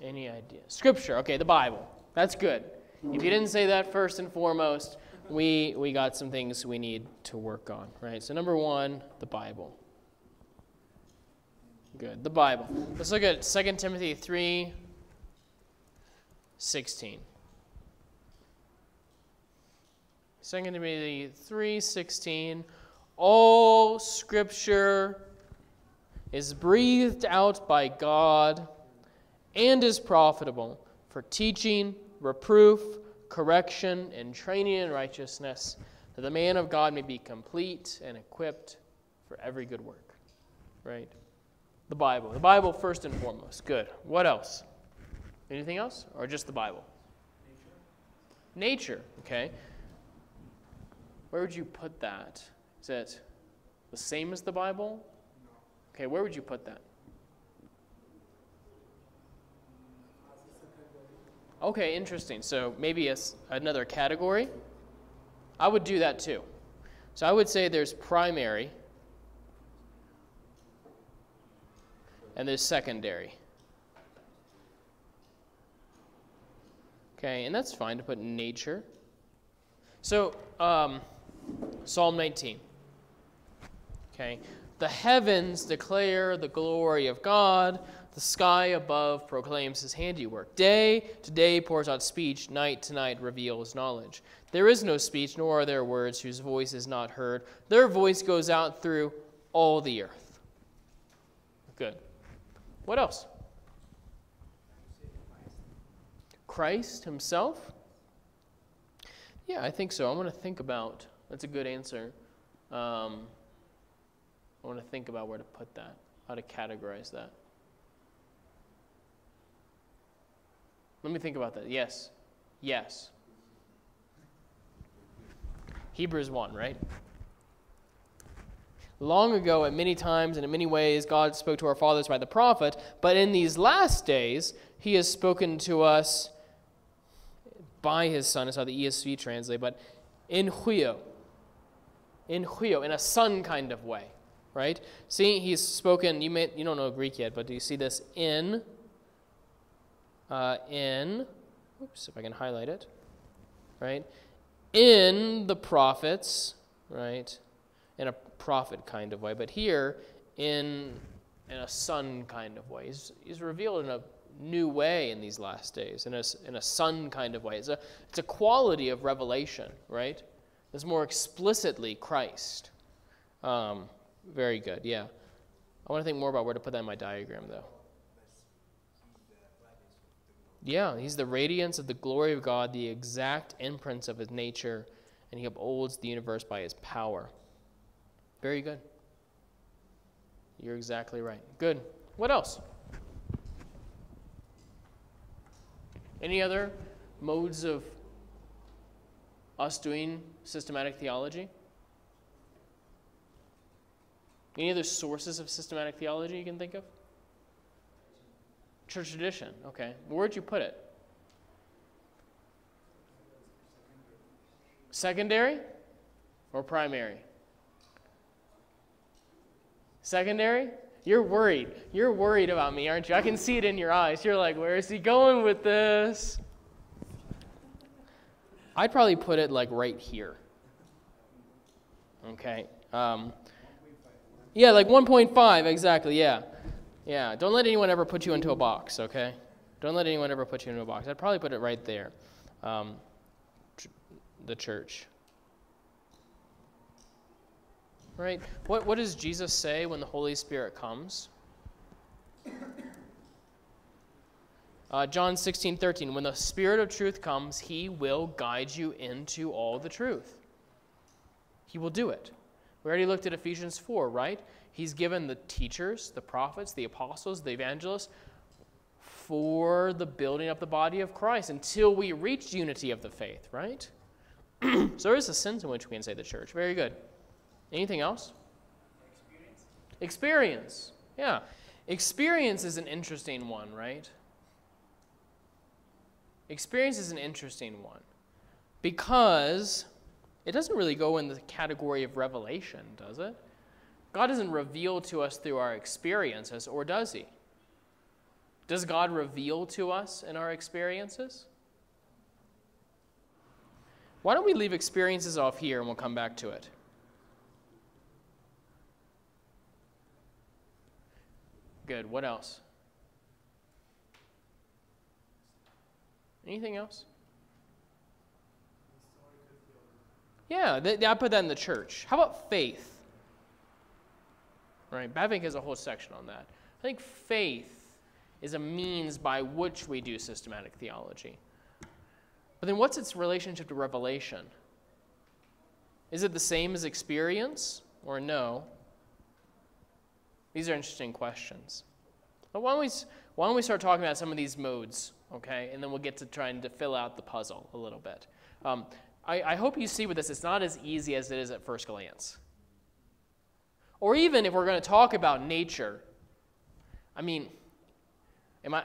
Speaker 1: Any idea? Scripture. Okay, the Bible. That's good. If you didn't say that first and foremost, we we got some things we need to work on, right? So number one, the Bible. Good. The Bible. Let's look at 2 Timothy 3 16. 2 Timothy 3 16. All scripture is breathed out by God and is profitable for teaching, reproof, correction, and training in righteousness, that the man of God may be complete and equipped for every good work. Right? The Bible. The Bible first and foremost. Good. What else? Anything else? Or just the Bible? Nature. Nature, okay. Where would you put that? Is it the same as the Bible? Okay, where would you put that? Okay, interesting. So maybe a, another category. I would do that too. So I would say there's primary, and there's secondary. Okay, and that's fine to put nature. So, um, Psalm 19. Okay, the heavens declare the glory of God, the sky above proclaims his handiwork. Day to day pours out speech, night to night reveals knowledge. There is no speech, nor are there words whose voice is not heard. Their voice goes out through all the earth. Good. What else? Christ himself? Yeah, I think so. I'm going to think about. That's a good answer. Um, I want to think about where to put that, how to categorize that. Let me think about that. Yes. Yes. Hebrews 1, right? Long ago, at many times and in many ways, God spoke to our fathers by the prophet, but in these last days, He has spoken to us by His Son. Is how the ESV translate, but in huio, in huio, in a son kind of way, right? See, He's spoken. You may you don't know Greek yet, but do you see this in? Uh, in, oops, if I can highlight it, right? In the prophets, right? In a prophet kind of way, but here in in a son kind of way. He's, he's revealed in a new way in these last days, in a, in a son kind of way. It's a, it's a quality of revelation, right? It's more explicitly Christ. Um, very good, yeah. I want to think more about where to put that in my diagram, though. Yeah, he's the radiance of the glory of God, the exact imprints of his nature, and he upholds the universe by his power. Very good. You're exactly right. Good. What else? Any other modes of us doing systematic theology? Any other sources of systematic theology you can think of? Church tradition. Okay. Where'd you put it? Secondary or primary? Secondary? You're worried. You're worried about me, aren't you? I can see it in your eyes. You're like, where is he going with this? I'd probably put it like right here. Okay. Um, yeah, like 1.5, exactly, yeah. Yeah, don't let anyone ever put you into a box, okay? Don't let anyone ever put you into a box. I'd probably put it right there. Um, the church. Right? What, what does Jesus say when the Holy Spirit comes? Uh, John 16, 13. When the Spirit of truth comes, he will guide you into all the truth. He will do it. We already looked at Ephesians 4, right? He's given the teachers, the prophets, the apostles, the evangelists for the building up the body of Christ until we reach unity of the faith, right? so there is a sense in which we can say the church. Very good. Anything else? Experience. Experience. Yeah. Experience is an interesting one, right? Experience is an interesting one because it doesn't really go in the category of revelation, does it? God doesn't reveal to us through our experiences, or does He? Does God reveal to us in our experiences? Why don't we leave experiences off here and we'll come back to it? Good. What else? Anything else? Yeah, I put that in the church. How about faith? Right? Bavinck has a whole section on that. I think faith is a means by which we do systematic theology. But then what's its relationship to revelation? Is it the same as experience or no? These are interesting questions. But why don't we, why don't we start talking about some of these modes, okay? And then we'll get to trying to fill out the puzzle a little bit. Um, I, I hope you see with this, it's not as easy as it is at first glance. Or even if we're going to talk about nature, I mean, am I,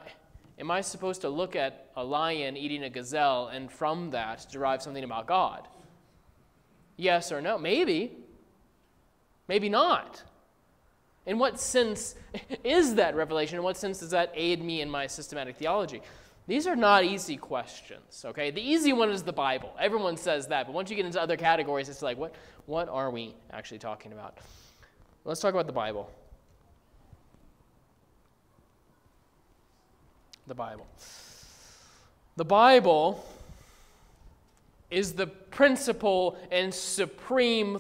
Speaker 1: am I supposed to look at a lion eating a gazelle and from that derive something about God? Yes or no? Maybe. Maybe not. In what sense is that revelation? In what sense does that aid me in my systematic theology? These are not easy questions, okay? The easy one is the Bible. Everyone says that. But once you get into other categories, it's like, what, what are we actually talking about? Let's talk about the Bible. The Bible. The Bible is the principal and supreme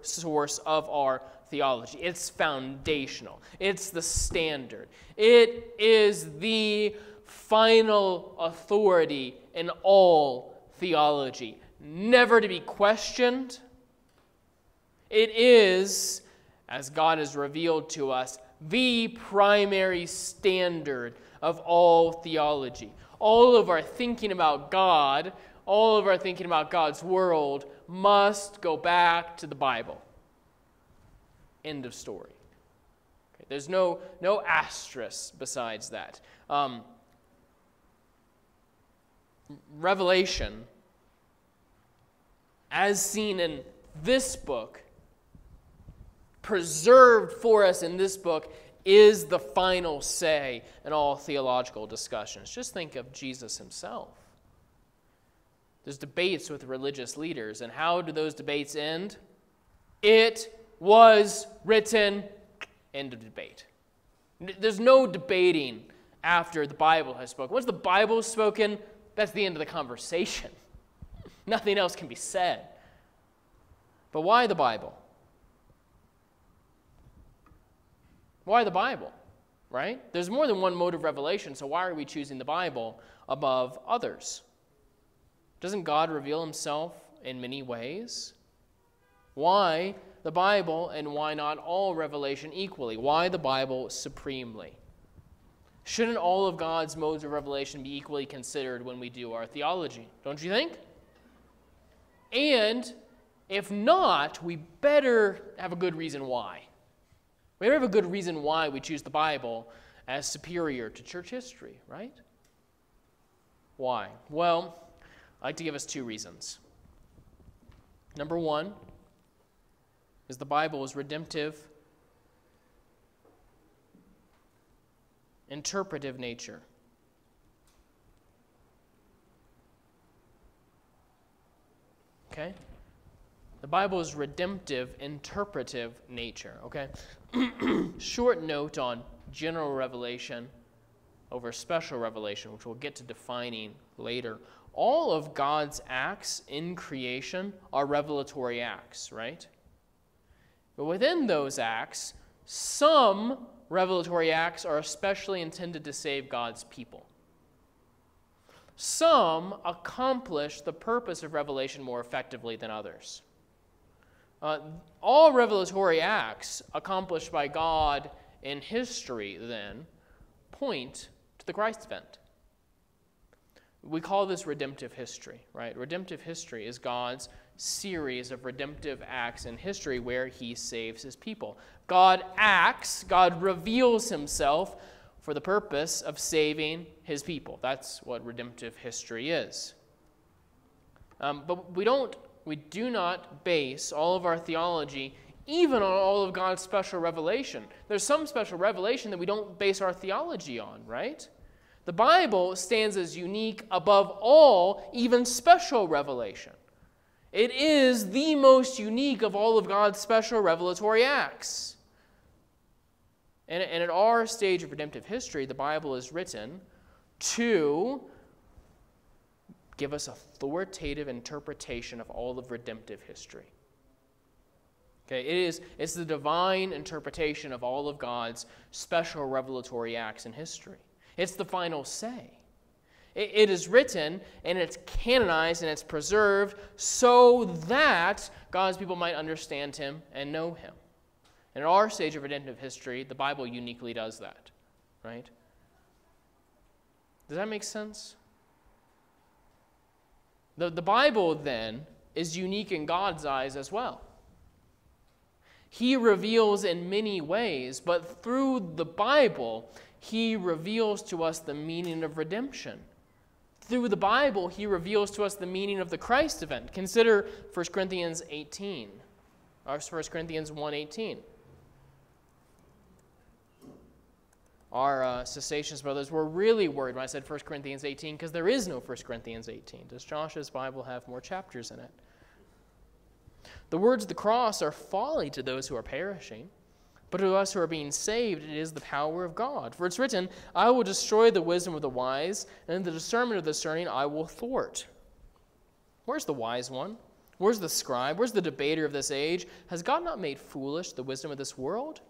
Speaker 1: source of our theology. It's foundational, it's the standard, it is the final authority in all theology, never to be questioned. It is as God has revealed to us, the primary standard of all theology. All of our thinking about God, all of our thinking about God's world must go back to the Bible. End of story. Okay, there's no, no asterisk besides that. Um, Revelation, as seen in this book, preserved for us in this book is the final say in all theological discussions. Just think of Jesus himself. There's debates with religious leaders, and how do those debates end? It was written. End of debate. There's no debating after the Bible has spoken. Once the Bible is spoken, that's the end of the conversation. Nothing else can be said. But why the Bible? Why the Bible? Right? There's more than one mode of revelation, so why are we choosing the Bible above others? Doesn't God reveal himself in many ways? Why the Bible and why not all revelation equally? Why the Bible supremely? Shouldn't all of God's modes of revelation be equally considered when we do our theology? Don't you think? And if not, we better have a good reason why. We better have a good reason why we choose the Bible as superior to church history, right? Why? Well, I'd like to give us two reasons. Number one is the Bible is redemptive, interpretive nature. Okay? The Bible is redemptive, interpretive nature, okay? Short note on general revelation over special revelation, which we'll get to defining later. All of God's acts in creation are revelatory acts, right? But within those acts, some revelatory acts are especially intended to save God's people. Some accomplish the purpose of revelation more effectively than others. Uh, all revelatory acts accomplished by God in history, then, point to the Christ event. We call this redemptive history, right? Redemptive history is God's series of redemptive acts in history where he saves his people. God acts, God reveals himself for the purpose of saving his people. That's what redemptive history is. Um, but we don't we do not base all of our theology even on all of God's special revelation. There's some special revelation that we don't base our theology on, right? The Bible stands as unique above all, even special revelation. It is the most unique of all of God's special revelatory acts. And, and at our stage of redemptive history, the Bible is written to give us authoritative interpretation of all of redemptive history. Okay, it is it's the divine interpretation of all of God's special revelatory acts in history. It's the final say. It, it is written and it's canonized and it's preserved so that God's people might understand him and know him. And in our stage of redemptive history, the Bible uniquely does that, right? Does that make sense? The, the Bible, then, is unique in God's eyes as well. He reveals in many ways, but through the Bible, He reveals to us the meaning of redemption. Through the Bible, He reveals to us the meaning of the Christ event. Consider 1 Corinthians 18, or 1 Corinthians 1.18. our uh, cessationist brothers were really worried when I said 1 Corinthians 18 because there is no 1 Corinthians 18. Does Josh's Bible have more chapters in it? The words of the cross are folly to those who are perishing, but to us who are being saved, it is the power of God. For it's written, I will destroy the wisdom of the wise, and the discernment of the discerning I will thwart. Where's the wise one? Where's the scribe? Where's the debater of this age? Has God not made foolish the wisdom of this world?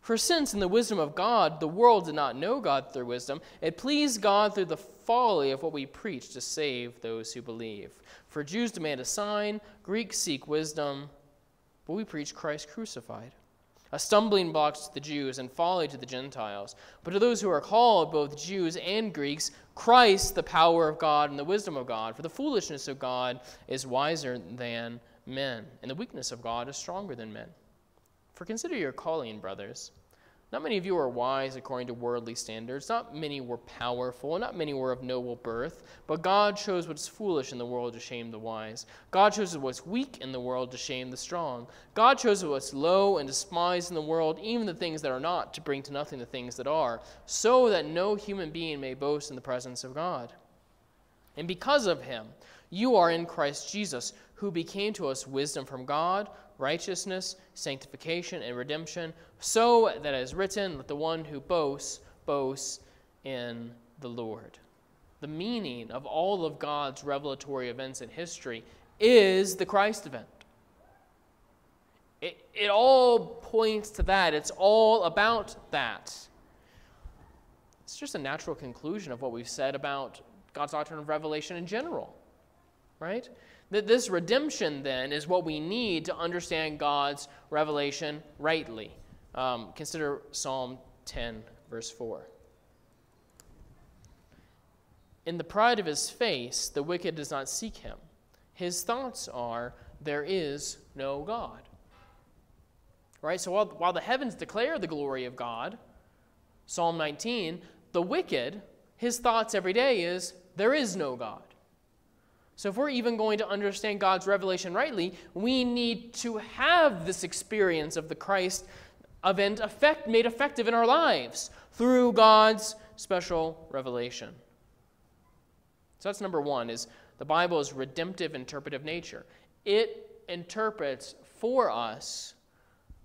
Speaker 1: For since in the wisdom of God the world did not know God through wisdom, it pleased God through the folly of what we preach to save those who believe. For Jews demand a sign, Greeks seek wisdom, but we preach Christ crucified. A stumbling block to the Jews and folly to the Gentiles. But to those who are called, both Jews and Greeks, Christ, the power of God and the wisdom of God. For the foolishness of God is wiser than men, and the weakness of God is stronger than men. For consider your calling, brothers. Not many of you are wise according to worldly standards. Not many were powerful. Not many were of noble birth. But God chose what's foolish in the world to shame the wise. God chose what's weak in the world to shame the strong. God chose what's low and despised in the world, even the things that are not, to bring to nothing the things that are, so that no human being may boast in the presence of God. And because of him, you are in Christ Jesus, who became to us wisdom from God righteousness, sanctification, and redemption, so that as written, let the one who boasts, boasts in the Lord. The meaning of all of God's revelatory events in history is the Christ event. It, it all points to that, it's all about that. It's just a natural conclusion of what we've said about God's doctrine of revelation in general, right? That this redemption then is what we need to understand God's revelation rightly. Um, consider Psalm 10, verse 4. In the pride of his face, the wicked does not seek him. His thoughts are, There is no God. Right? So while, while the heavens declare the glory of God, Psalm 19, the wicked, his thoughts every day is, There is no God. So, if we're even going to understand God's revelation rightly, we need to have this experience of the Christ event effect, made effective in our lives through God's special revelation. So that's number one is the Bible is redemptive interpretive nature. It interprets for us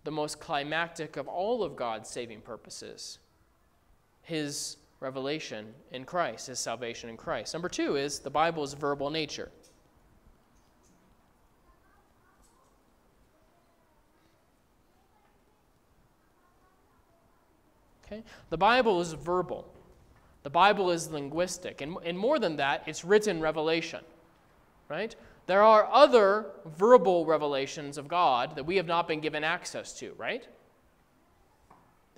Speaker 1: the most climactic of all of God's saving purposes, his revelation in Christ, his salvation in Christ. Number two is the Bible's verbal nature. Okay? The Bible is verbal. The Bible is linguistic. And, and more than that, it's written revelation. Right? There are other verbal revelations of God that we have not been given access to, right?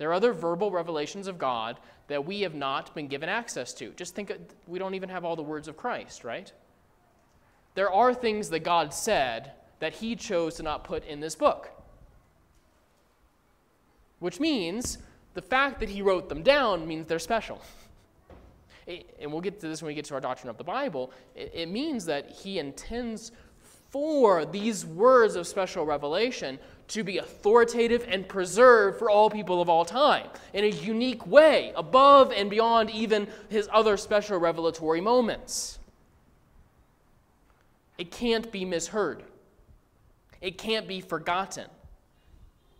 Speaker 1: There are other verbal revelations of God that we have not been given access to. Just think, we don't even have all the words of Christ, right? There are things that God said that He chose to not put in this book. Which means the fact that He wrote them down means they're special. and we'll get to this when we get to our doctrine of the Bible. it means that He intends for these words of special revelation to be authoritative and preserved for all people of all time in a unique way, above and beyond even his other special revelatory moments. It can't be misheard, it can't be forgotten.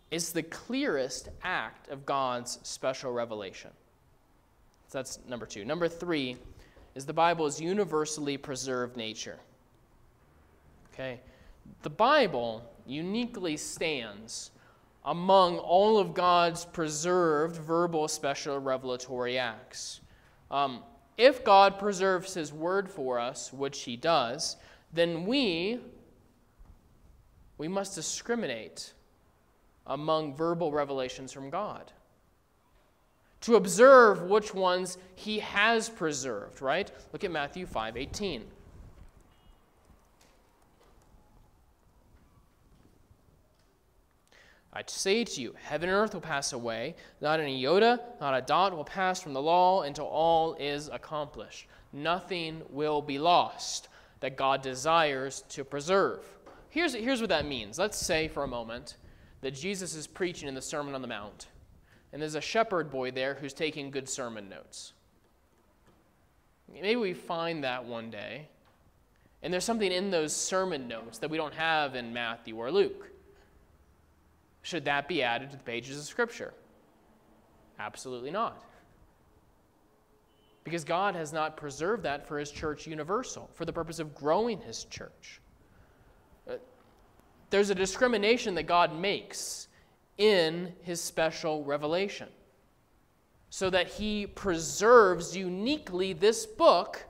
Speaker 1: It's the clearest act of God's special revelation. So that's number two. Number three is the Bible's universally preserved nature. Okay? The Bible uniquely stands among all of God's preserved verbal special revelatory acts. Um, if God preserves His word for us, which He does, then we we must discriminate among verbal revelations from God. To observe which ones He has preserved, right? Look at Matthew 5 18. I say to you, heaven and earth will pass away, not an iota, not a dot will pass from the law until all is accomplished. Nothing will be lost that God desires to preserve. Here's, here's what that means. Let's say for a moment that Jesus is preaching in the Sermon on the Mount, and there's a shepherd boy there who's taking good sermon notes. Maybe we find that one day, and there's something in those sermon notes that we don't have in Matthew or Luke. Should that be added to the pages of Scripture? Absolutely not. Because God has not preserved that for His church universal, for the purpose of growing His church. Uh, there's a discrimination that God makes in His special revelation so that He preserves uniquely this book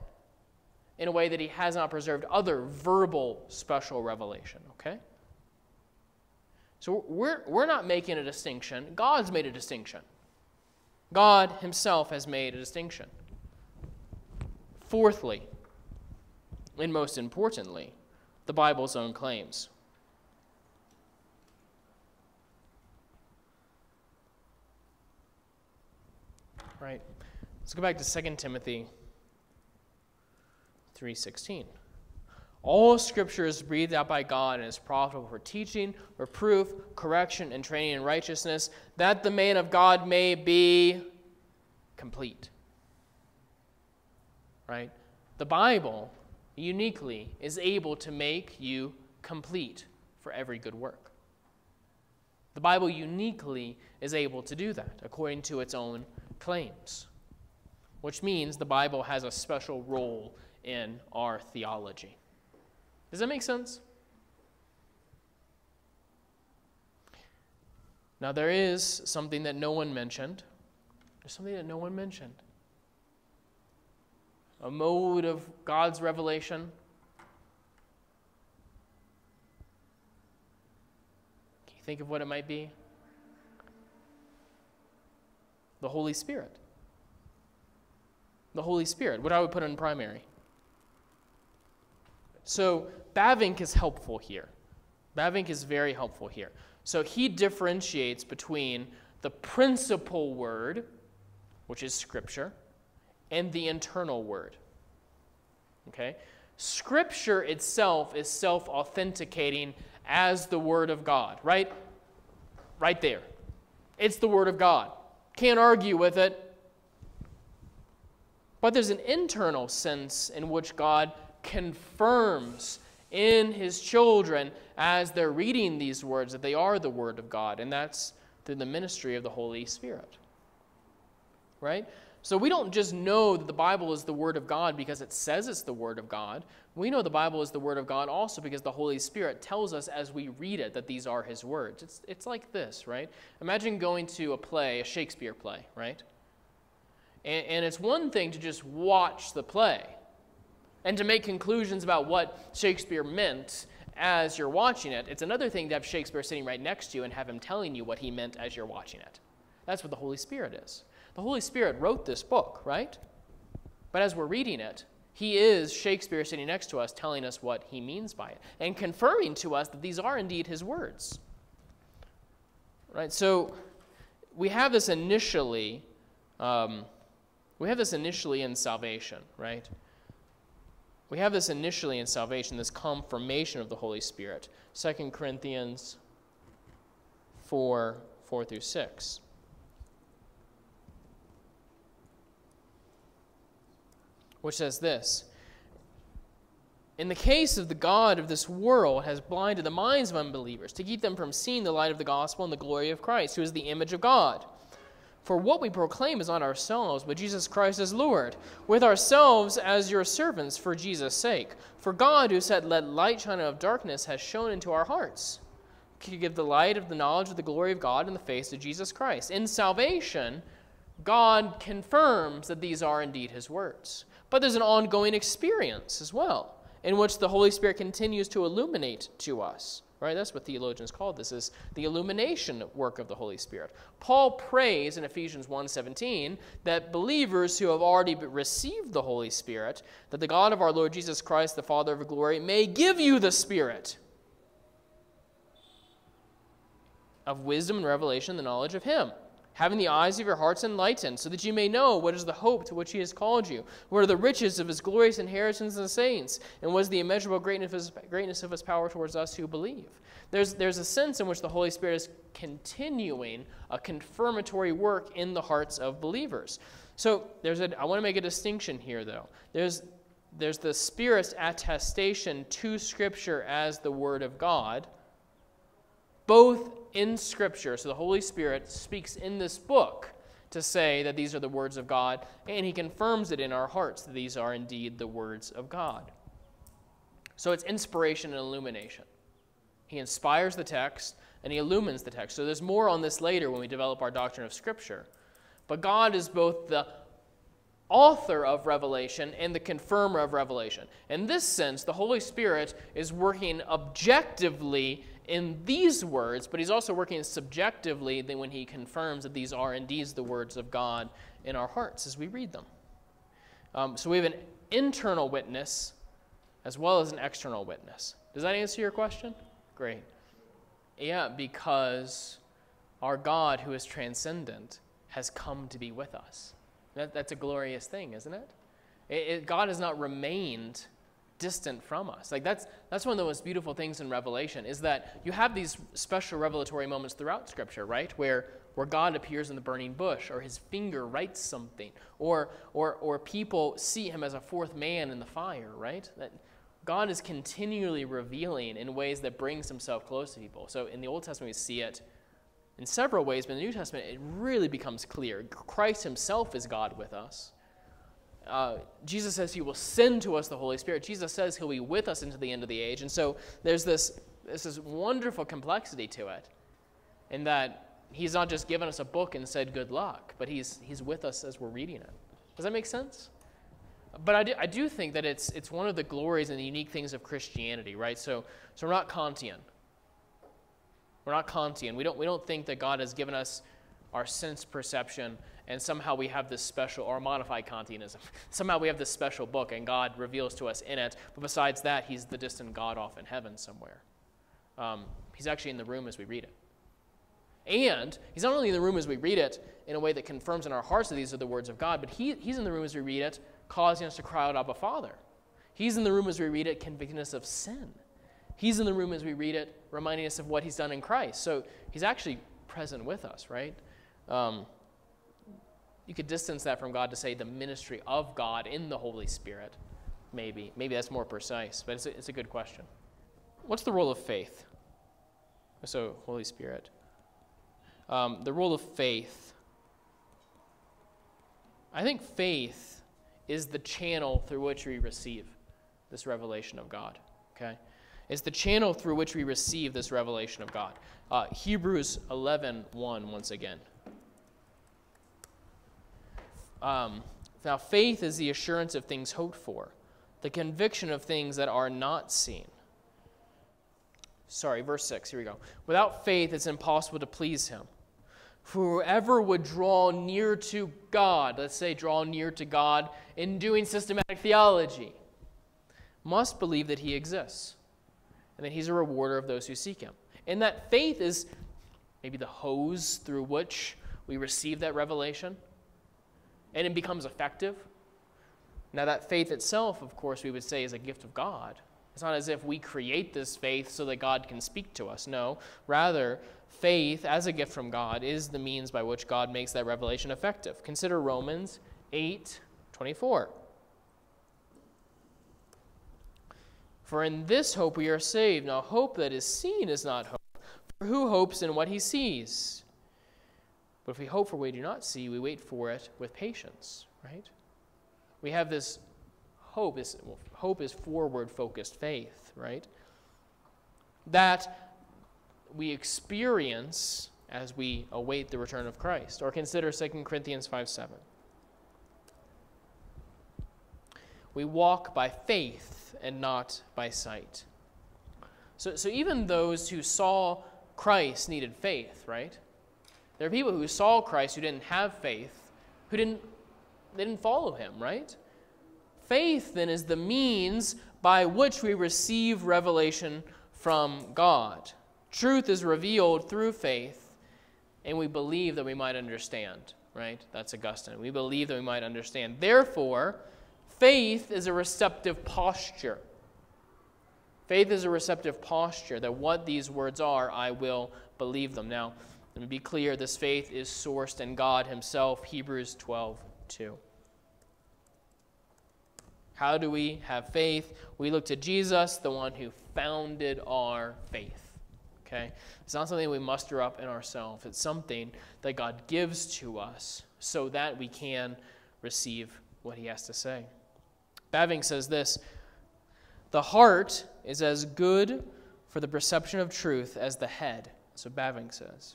Speaker 1: in a way that He has not preserved other verbal special revelation, okay? So we're, we're not making a distinction. God's made a distinction. God Himself has made a distinction. Fourthly, and most importantly, the Bible's own claims. Right. Let's go back to 2 Timothy 3:16. All scripture is breathed out by God and is profitable for teaching, reproof, correction, and training in righteousness, that the man of God may be complete. Right? The Bible uniquely is able to make you complete for every good work. The Bible uniquely is able to do that according to its own claims. which means the Bible has a special role in our theology. Does that make sense? Now, there is something that no one mentioned. There's something that no one mentioned. A mode of God's revelation. Can you think of what it might be? The Holy Spirit the Holy Spirit, what I would put in primary. So Bavinck is helpful here. Bavinck is very helpful here. So he differentiates between the principal word, which is Scripture, and the internal word. Okay? Scripture itself is self authenticating as the Word of God, right? Right there. It's the Word of God. Can't argue with it. But there's an internal sense in which God confirms in his children as they're reading these words that they are the Word of God, and that's through the ministry of the Holy Spirit. Right? So we don't just know that the Bible is the Word of God because it says it's the Word of God. We know the Bible is the Word of God also because the Holy Spirit tells us as we read it that these are His words. It's, it's like this, right? Imagine going to a play, a Shakespeare play, right? And, and it's one thing to just watch the play and to make conclusions about what Shakespeare meant as you're watching it. It's another thing to have Shakespeare sitting right next to you and have him telling you what he meant as you're watching it. That's what the Holy Spirit is. The Holy Spirit wrote this book, right? But as we're reading it, he is Shakespeare sitting next to us telling us what he means by it and confirming to us that these are indeed his words. Right? So we have this initially um, we have this initially in salvation, right? We have this initially in salvation, this confirmation of the Holy Spirit. 2 Corinthians 4 4 through 6. Which says this In the case of the God of this world has blinded the minds of unbelievers to keep them from seeing the light of the gospel and the glory of Christ, who is the image of God. For what we proclaim is not ourselves, but Jesus Christ as Lord, with ourselves as your servants for Jesus' sake. For God, who said, Let light shine out of darkness, has shone into our hearts to give the light of the knowledge of the glory of God in the face of Jesus Christ. In salvation, God confirms that these are indeed his words. But there's an ongoing experience as well, in which the Holy Spirit continues to illuminate to us. Right? That's what theologians call this is the illumination work of the Holy Spirit. Paul prays in Ephesians 1:17 that believers who have already received the Holy Spirit, that the God of our Lord Jesus Christ, the Father of glory, may give you the Spirit of wisdom and revelation, the knowledge of him having the eyes of your hearts enlightened, so that you may know what is the hope to which he has called you, what are the riches of his glorious inheritance in the saints, and what is the immeasurable greatness of his, greatness of his power towards us who believe. There's, there's a sense in which the Holy Spirit is continuing a confirmatory work in the hearts of believers. So there's a, I want to make a distinction here, though. There's, there's the Spirit's attestation to Scripture as the Word of God, both in Scripture. So the Holy Spirit speaks in this book to say that these are the words of God, and He confirms it in our hearts that these are indeed the words of God. So it's inspiration and illumination. He inspires the text and He illumines the text. So there's more on this later when we develop our doctrine of Scripture. But God is both the author of revelation and the confirmer of revelation. In this sense, the Holy Spirit is working objectively in these words, but he's also working subjectively when he confirms that these are indeed the words of God in our hearts as we read them. Um, so we have an internal witness as well as an external witness. Does that answer your question? Great. Yeah, because our God, who is transcendent, has come to be with us. That, that's a glorious thing, isn't it? it, it God has not remained distant from us. Like that's that's one of the most beautiful things in Revelation is that you have these special revelatory moments throughout Scripture, right? Where where God appears in the burning bush, or His finger writes something, or or or people see Him as a fourth man in the fire, right? That God is continually revealing in ways that brings Himself close to people. So in the Old Testament, we see it in several ways, but in the New Testament, it really becomes clear. Christ Himself is God with us. Uh, Jesus says he will send to us the Holy Spirit. Jesus says he'll be with us into the end of the age. And so there's this, there's this wonderful complexity to it in that he's not just given us a book and said good luck, but he's, he's with us as we're reading it. Does that make sense? But I do, I do think that it's, it's one of the glories and the unique things of Christianity, right? So, so we're not Kantian. We're not Kantian. We don't, we don't think that God has given us our sense perception and somehow we have this special, or modified Kantianism. somehow we have this special book and God reveals to us in it. But besides that, he's the distant God off in heaven somewhere. Um, he's actually in the room as we read it. And he's not only in the room as we read it in a way that confirms in our hearts that these are the words of God, but he, he's in the room as we read it, causing us to cry out, Abba, Father. He's in the room as we read it, convicting us of sin. He's in the room as we read it, reminding us of what he's done in Christ. So he's actually present with us, right? Um, you could distance that from God to say the ministry of God in the Holy Spirit. Maybe. Maybe that's more precise, but it's a, it's a good question. What's the role of faith? So, Holy Spirit. Um, the role of faith. I think faith is the channel through which we receive this revelation of God. Okay? It's the channel through which we receive this revelation of God. Uh, Hebrews 11 1, once again. Um, now, faith is the assurance of things hoped for, the conviction of things that are not seen. Sorry, verse 6, here we go. Without faith, it's impossible to please him. For whoever would draw near to God, let's say draw near to God in doing systematic theology, must believe that he exists and that he's a rewarder of those who seek him. And that faith is maybe the hose through which we receive that revelation and it becomes effective. Now, that faith itself, of course, we would say is a gift of God. It's not as if we create this faith so that God can speak to us. No, rather, faith as a gift from God is the means by which God makes that revelation effective. Consider Romans 8 24. For in this hope we are saved. Now, hope that is seen is not hope. For who hopes in what he sees? But if we hope for what we do not see, we wait for it with patience, right? We have this hope. This well, hope is forward focused faith, right? That we experience as we await the return of Christ. Or consider 2 Corinthians 5 7. We walk by faith and not by sight. So, so even those who saw Christ needed faith, right? There are people who saw Christ who didn't have faith, who didn't, they didn't follow him, right? Faith, then, is the means by which we receive revelation from God. Truth is revealed through faith, and we believe that we might understand, right? That's Augustine. We believe that we might understand. Therefore, faith is a receptive posture. Faith is a receptive posture that what these words are, I will believe them. Now, let me be clear this faith is sourced in God Himself, Hebrews 12 2. How do we have faith? We look to Jesus, the one who founded our faith. Okay? It's not something we muster up in ourselves, it's something that God gives to us so that we can receive what He has to say. Bavinck says this The heart is as good for the perception of truth as the head. So Bavinck says.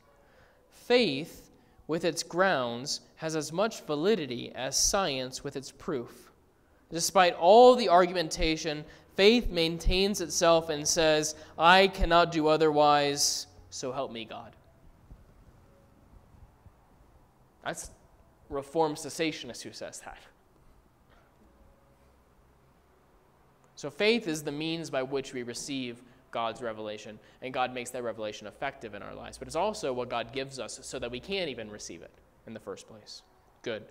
Speaker 1: Faith, with its grounds, has as much validity as science with its proof. Despite all the argumentation, faith maintains itself and says, I cannot do otherwise, so help me God. That's Reformed cessationist who says that. So faith is the means by which we receive God's revelation, and God makes that revelation effective in our lives. But it's also what God gives us so that we can even receive it in the first place. Good.